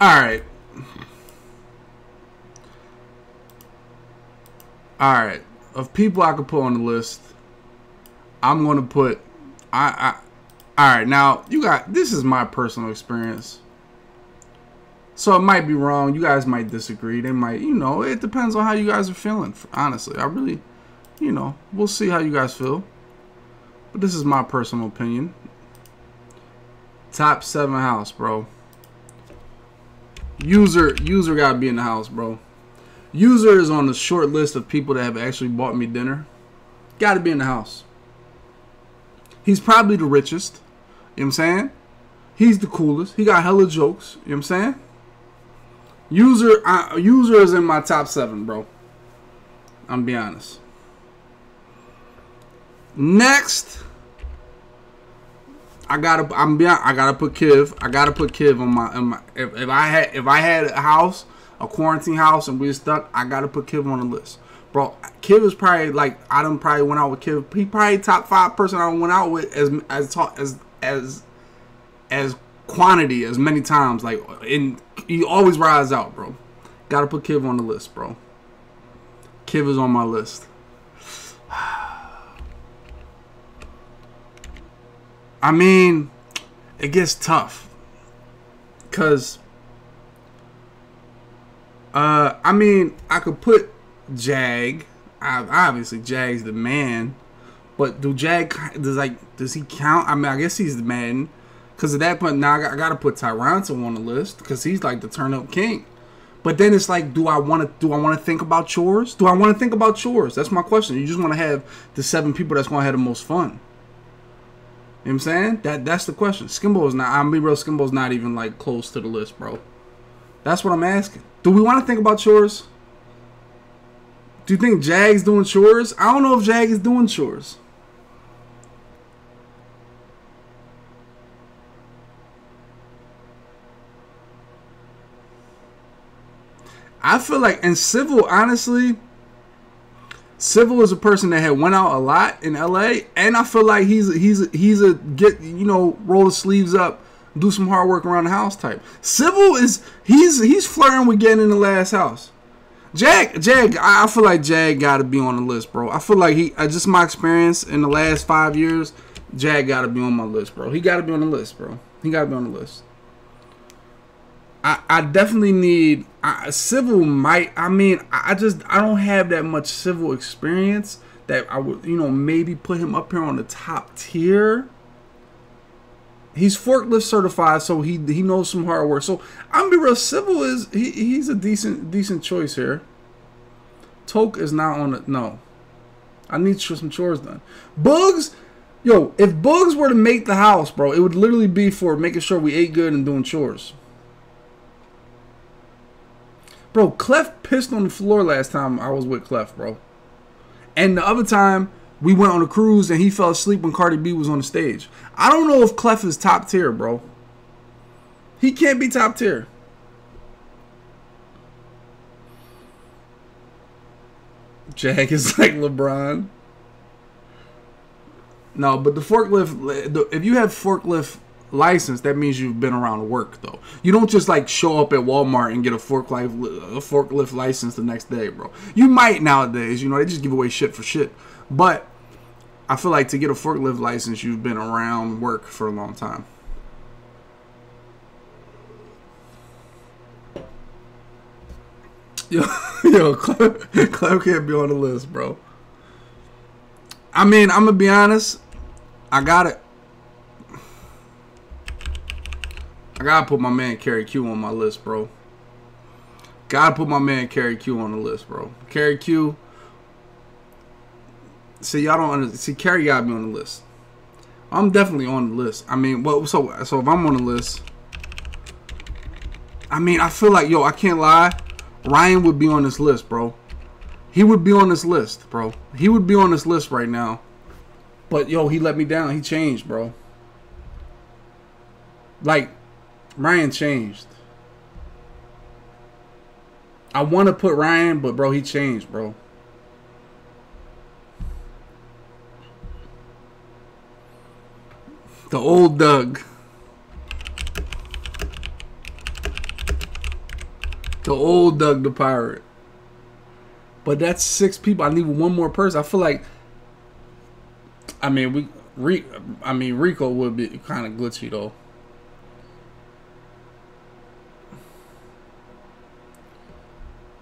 all right. All right. Of people I could put on the list, I'm going to put I I All right. Now, you got this is my personal experience. So it might be wrong. You guys might disagree. They might, you know, it depends on how you guys are feeling. Honestly, I really, you know, we'll see how you guys feel. But this is my personal opinion. Top seven house, bro. User, user gotta be in the house, bro. User is on the short list of people that have actually bought me dinner. Gotta be in the house. He's probably the richest. You know what I'm saying? He's the coolest. He got hella jokes. You know what I'm saying? User, uh, user is in my top seven, bro. I'm be honest. Next, I gotta, I'm be, I gotta put Kiv. I gotta put Kiv on my, on my if, if I had, if I had a house, a quarantine house, and we were stuck, I gotta put Kiv on the list, bro. Kiv is probably like I done probably went out with Kiv. He probably top five person I went out with as as as as as quantity as many times. Like in he always rise out, bro. Gotta put Kiv on the list, bro. Kiv is on my list. I mean, it gets tough. Cause uh I mean, I could put Jag. I, obviously Jag's the man. But do Jag does like does he count? I mean, I guess he's the man. Because at that point, now I got, to put Tyronto on the list because he's like the turn up king. But then it's like, do I want to do I want to think about chores? Do I want to think about chores? That's my question. You just want to have the seven people that's going to have the most fun. You know what I'm saying? That that's the question. Skimbo is not. I'm be real. Skimbo's not even like close to the list, bro. That's what I'm asking. Do we want to think about chores? Do you think Jag's doing chores? I don't know if Jag is doing chores. I feel like in civil, honestly, civil is a person that had went out a lot in LA, and I feel like he's he's he's a get you know roll the sleeves up, do some hard work around the house type. Civil is he's he's flirting with getting in the last house. Jag Jag, I feel like Jag got to be on the list, bro. I feel like he uh, just my experience in the last five years, Jag got to be on my list, bro. He got to be on the list, bro. He got to be on the list. I, I definitely need I, civil might I mean I just I don't have that much civil experience that I would you know maybe put him up here on the top tier. He's forklift certified, so he he knows some hard work. So I'm be real. Civil is he, he's a decent decent choice here. Toke is not on it. No, I need some chores done. Bugs, yo, if Bugs were to make the house, bro, it would literally be for making sure we ate good and doing chores. Bro, Clef pissed on the floor last time I was with Clef, bro. And the other time, we went on a cruise and he fell asleep when Cardi B was on the stage. I don't know if Clef is top tier, bro. He can't be top tier. Jack is like LeBron. No, but the forklift, if you have forklift license, that means you've been around work though. You don't just like show up at Walmart and get a forklift a forklift license the next day, bro. You might nowadays, you know, they just give away shit for shit. But I feel like to get a forklift license, you've been around work for a long time. Yo, yo, Clem, can't be on the list, bro. I mean, I'm gonna be honest. I got it. I gotta put my man Kerry Q on my list, bro. Gotta put my man Kerry Q on the list, bro. Kerry Q. See, y'all don't understand. See, Kerry got me on the list. I'm definitely on the list. I mean, well, so so if I'm on the list, I mean, I feel like yo, I can't lie. Ryan would be on this list, bro. He would be on this list, bro. He would be on this list right now. But yo, he let me down. He changed, bro. Like, Ryan changed. I want to put Ryan, but bro, he changed, bro. The old Doug. The old Doug the pirate. But that's six people. I need one more person. I feel like I mean we I mean Rico would be kind of glitchy though.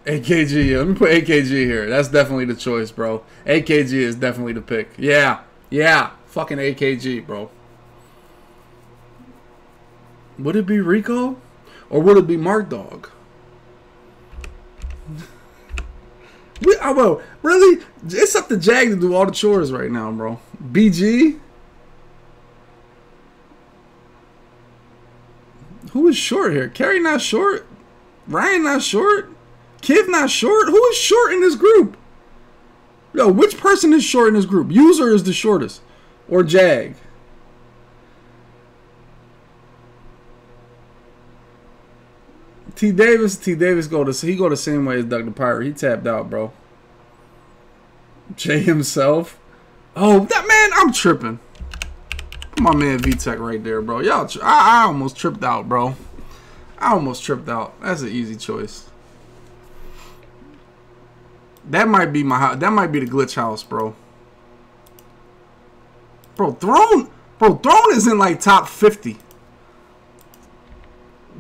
AKG, let me put AKG here. That's definitely the choice, bro. AKG is definitely the pick. Yeah, yeah, fucking AKG, bro. Would it be Rico? Or would it be Mark Dog? oh, well, uh, really? It's up to Jag to do all the chores right now, bro. BG? Who is short here? Kerry not short? Ryan not short? Kid not short? Who is short in this group? Yo, which person is short in this group? User is the shortest. Or Jag? T Davis, T Davis go to he go the same way as Doug the Pirate. He tapped out, bro. Jay himself. Oh, that man, I'm tripping. My man VTech right there, bro. Y'all, I, I almost tripped out, bro. I almost tripped out. That's an easy choice. That might be my house. that might be the glitch house, bro. Bro, Throne, bro, Throne is in like top 50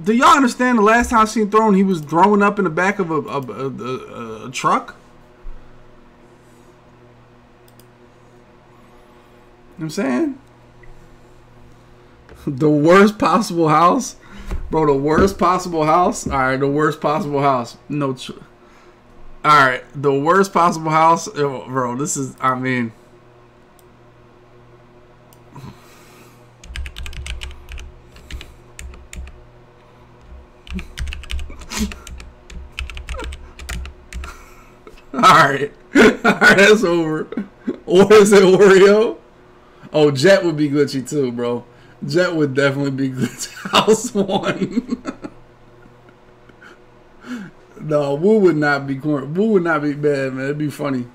do y'all understand the last time I seen Throne, he was throwing up in the back of a, a, a, a truck? You know what I'm saying? The worst possible house? Bro, the worst possible house? Alright, the worst possible house. No. Alright, the worst possible house. Bro, this is, I mean. Alright. Alright, that's over. Or is it Oreo? Oh, Jet would be glitchy too, bro. Jet would definitely be glitchy. House one. no, Woo would not be corn. Woo would not be bad, man. It'd be funny.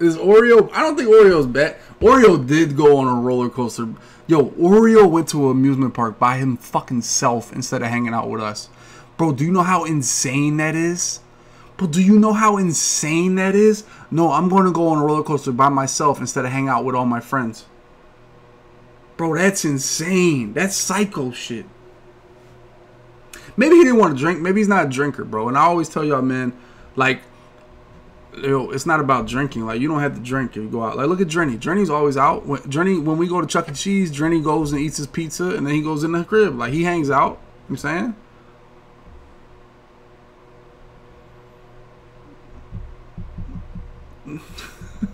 Is Oreo? I don't think Oreo's bad. Oreo did go on a roller coaster. Yo, Oreo went to an amusement park by him fucking self instead of hanging out with us. Bro, do you know how insane that is? But do you know how insane that is? No, I'm going to go on a roller coaster by myself instead of hang out with all my friends. Bro, that's insane. That's psycho shit. Maybe he didn't want to drink. Maybe he's not a drinker, bro. And I always tell y'all, man, like, yo, it's not about drinking. Like, you don't have to drink if you go out. Like, look at Drini. Drini's always out. When, Drini, when we go to Chuck E. Cheese, Drini goes and eats his pizza, and then he goes in the crib. Like, he hangs out. You know I'm saying?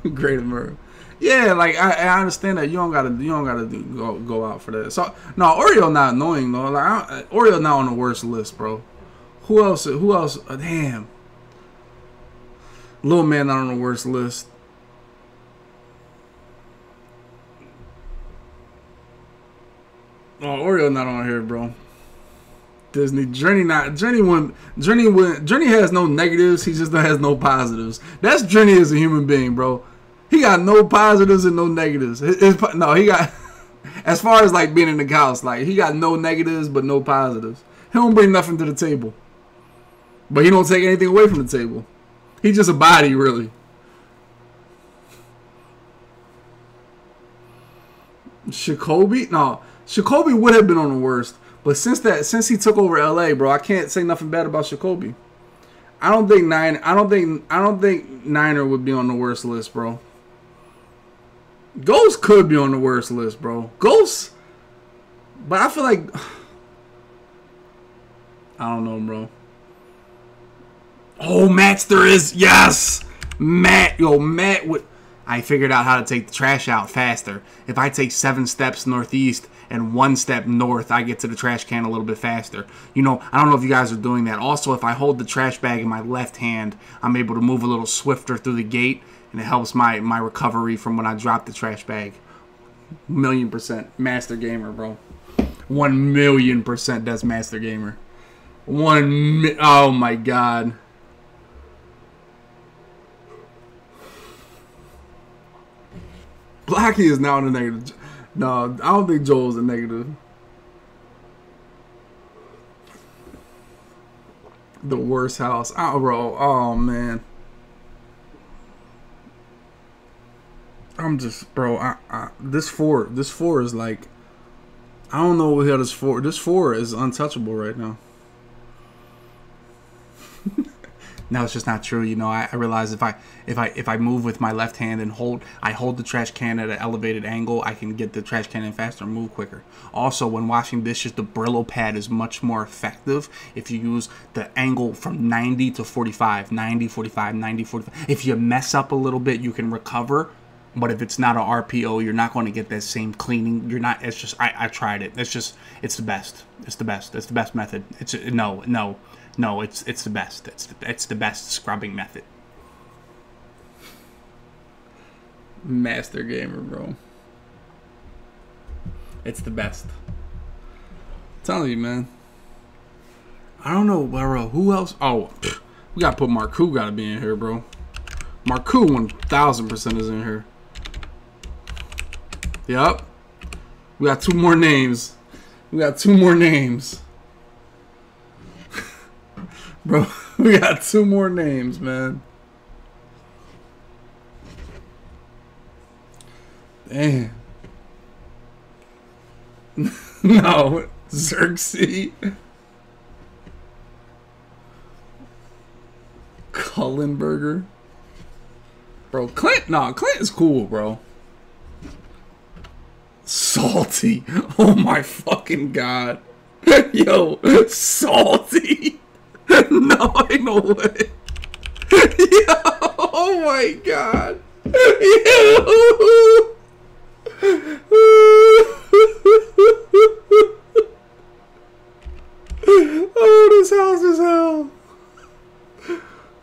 Great America. Yeah, like I, I, understand that you don't gotta you don't gotta do, go go out for that. So no, Oreo not annoying though. Like I, Oreo not on the worst list, bro. Who else? Who else? Uh, damn. Little man not on the worst list. Oh, Oreo not on here, bro. Disney. Journey not Journey when Journey when Journey has no negatives. He just has no positives. That's Journey as a human being, bro. He got no positives and no negatives. His, his, no, he got as far as like being in the house, like he got no negatives but no positives. He don't bring nothing to the table, but he don't take anything away from the table. He's just a body, really. Shakobi? No, Shakobi would have been on the worst. But since that since he took over LA, bro, I can't say nothing bad about Jacoby. I don't think nine I don't think I don't think Niner would be on the worst list, bro. Ghost could be on the worst list, bro. Ghost But I feel like I don't know, bro. Oh, Matster there is yes, Matt. Yo, Matt would. I figured out how to take the trash out faster. If I take seven steps northeast and one step north, I get to the trash can a little bit faster. You know, I don't know if you guys are doing that. Also, if I hold the trash bag in my left hand, I'm able to move a little swifter through the gate, and it helps my my recovery from when I drop the trash bag. Million percent master gamer, bro. One million percent does master gamer. One. Oh my god. Blackie is now in the negative. No, I don't think Joel's a negative. The worst house. Oh, bro. Oh, man. I'm just, bro. I, I, this four, this four is like, I don't know what hell this four. This four is untouchable right now. no, it's just not true. You know, I, I realize if I if I if I move with my left hand and hold I hold the trash can at an elevated angle, I can get the trash can in faster and move quicker. Also, when washing dishes, the Brillo pad is much more effective if you use the angle from 90 to 45, 90 45, 90 45. If you mess up a little bit, you can recover. But if it's not an RPO, you're not going to get that same cleaning. You're not. It's just I, I tried it. It's just it's the best. It's the best. It's the best method. It's no no no. It's it's the best. It's the, it's the best scrubbing method. Master gamer, bro. It's the best. I'm telling you, man. I don't know, bro. Who else? Oh, we gotta put Marku. Gotta be in here, bro. Marku, one thousand percent is in here. Yep. We got two more names. We got two more names. Bro, we got two more names, man. Damn. no, Xerxes. Cullenberger. Bro, Clint, nah, Clint is cool, bro. Salty. Oh my fucking god. Yo, salty. no, I know what. Yo, oh my god. Yo. oh, this house is hell.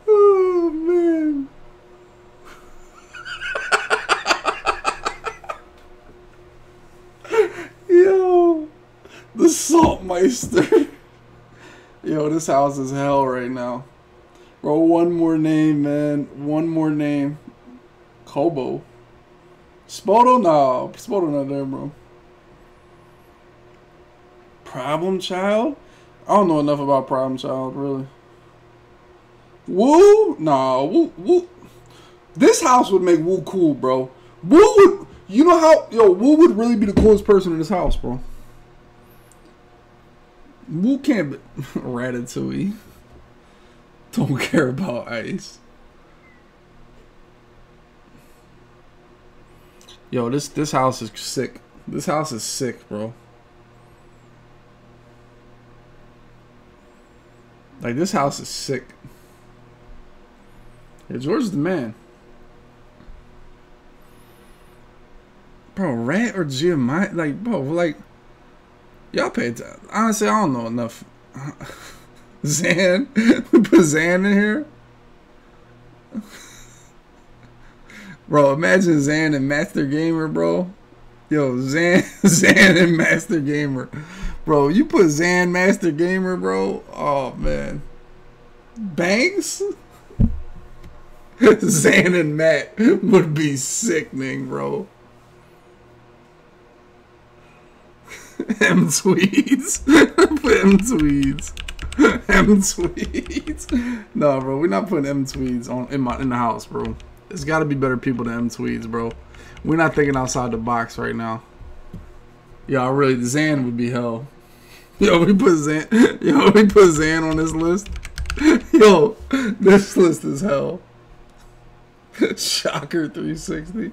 Oh man. Yo, the Saltmeister. Yo, this house is hell right now. Bro, one more name, man. One more name. Kobo. Spoto? No. Spoto not there, bro. Problem Child? I don't know enough about Problem Child, really. Woo? Nah, Woo, Woo. This house would make Woo cool, bro. Woo would... You know how... Yo, Woo would really be the coolest person in this house, bro. Woo can't be... Ratatouille. Don't care about ice. Yo, this this house is sick. This house is sick, bro. Like this house is sick. Yeah, George is the man. Bro, Rat or Giamatti? Like, bro, like, y'all pay attention. Honestly, I don't know enough. Zan? put Zan in here? bro, imagine Zan and Master Gamer, bro. Yo, Zan, Zan and Master Gamer. Bro, you put Zan Master Gamer, bro. Oh, man. Banks? Zan and Matt would be sickening, bro. M tweets. Put M tweets. M tweets. No, bro, we're not putting M tweets on in my in the house, bro. There's got to be better people than M tweets, bro. We're not thinking outside the box right now. Y'all really, Zan would be hell. Yo, we put Zan. Yo, we put Zan on this list. Yo, this list is hell. Shocker 360.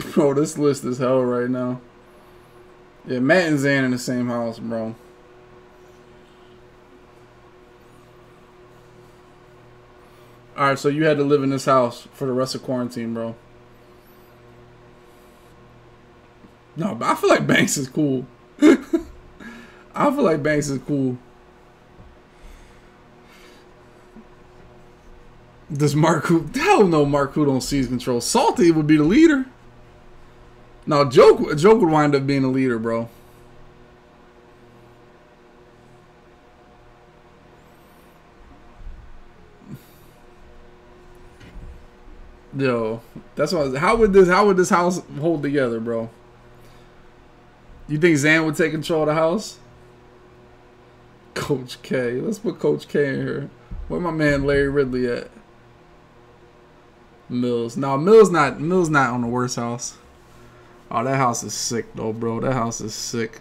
Bro, this list is hell right now. Yeah, Matt and Zan in the same house, bro. Alright, so you had to live in this house for the rest of quarantine, bro. No, but I feel like Banks is cool. I feel like Banks is cool. Does Marku? Hell no, Marku don't seize control. Salty would be the leader. No, joke. Joke would wind up being a leader, bro. Yo, that's what. How would this? How would this house hold together, bro? You think Zan would take control of the house? Coach K. Let's put Coach K in here. Where my man Larry Ridley at? Mills. No, Mills not. Mills not on the worst house. Oh, that house is sick though, bro. That house is sick.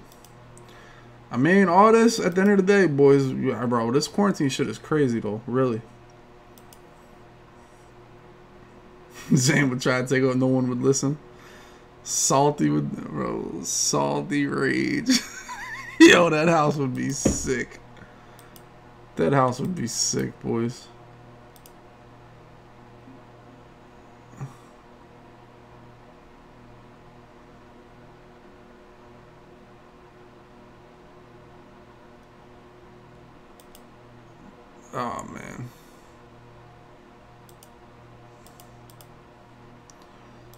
I mean, all this at the end of the day, boys, bro. This quarantine shit is crazy though. Really. Zane would try to take over. No one would listen. Salty would, bro. Salty rage. Yo, that house would be sick. That house would be sick, boys. Oh man.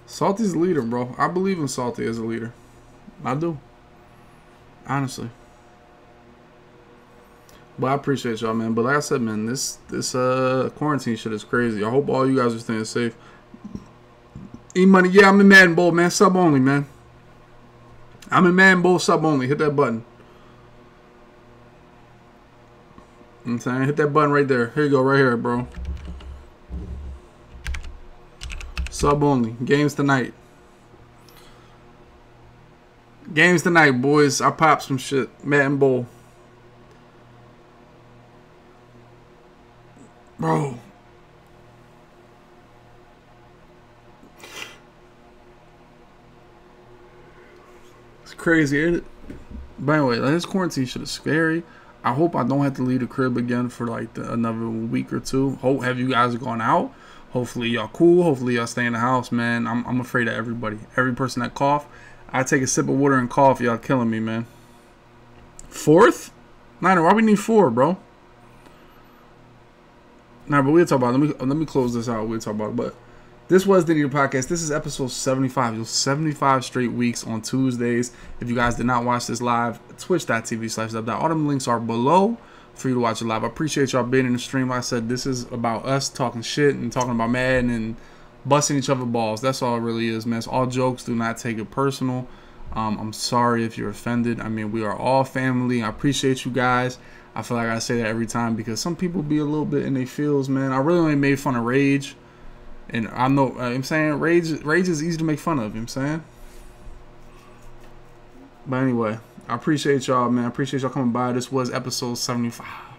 Salty's a leader, bro. I believe in Salty as a leader. I do. Honestly. But I appreciate y'all, man. But like I said, man, this this uh quarantine shit is crazy. I hope all you guys are staying safe. E money, yeah, I'm in Madden Bowl, man. Sub only, man. I'm in Madden Bowl sub only. Hit that button. You know I'm saying? Hit that button right there. Here you go, right here, bro. Sub only. Games tonight. Games tonight, boys. I pop some shit. Madden Bowl. Bro. It's crazy, it? By the way, this quarantine shit is scary. I hope I don't have to leave the crib again for like the, another week or two. Hope have you guys gone out? Hopefully y'all cool. Hopefully y'all stay in the house, man. I'm I'm afraid of everybody. Every person that cough, I take a sip of water and cough. Y'all killing me, man. Fourth? Niner, why we need four, bro? Nah, but we'll talk about. It. Let me let me close this out. We'll talk about. It. But this was the Need It Podcast. This is episode 75. You'll 75 straight weeks on Tuesdays. If you guys did not watch this live, twitch.tv slash. All them links are below for you to watch it live. I appreciate y'all being in the stream. Like I said, this is about us talking shit and talking about Madden and busting each other balls. That's all it really is, man. It's all jokes. Do not take it personal. Um, I'm sorry if you're offended. I mean, we are all family. I appreciate you guys. I feel like I say that every time because some people be a little bit in their feels, man. I really only made fun of Rage. And I know, uh, I'm saying, Rage, Rage is easy to make fun of, you know what I'm saying? But anyway, I appreciate y'all, man. I appreciate y'all coming by. This was episode 75.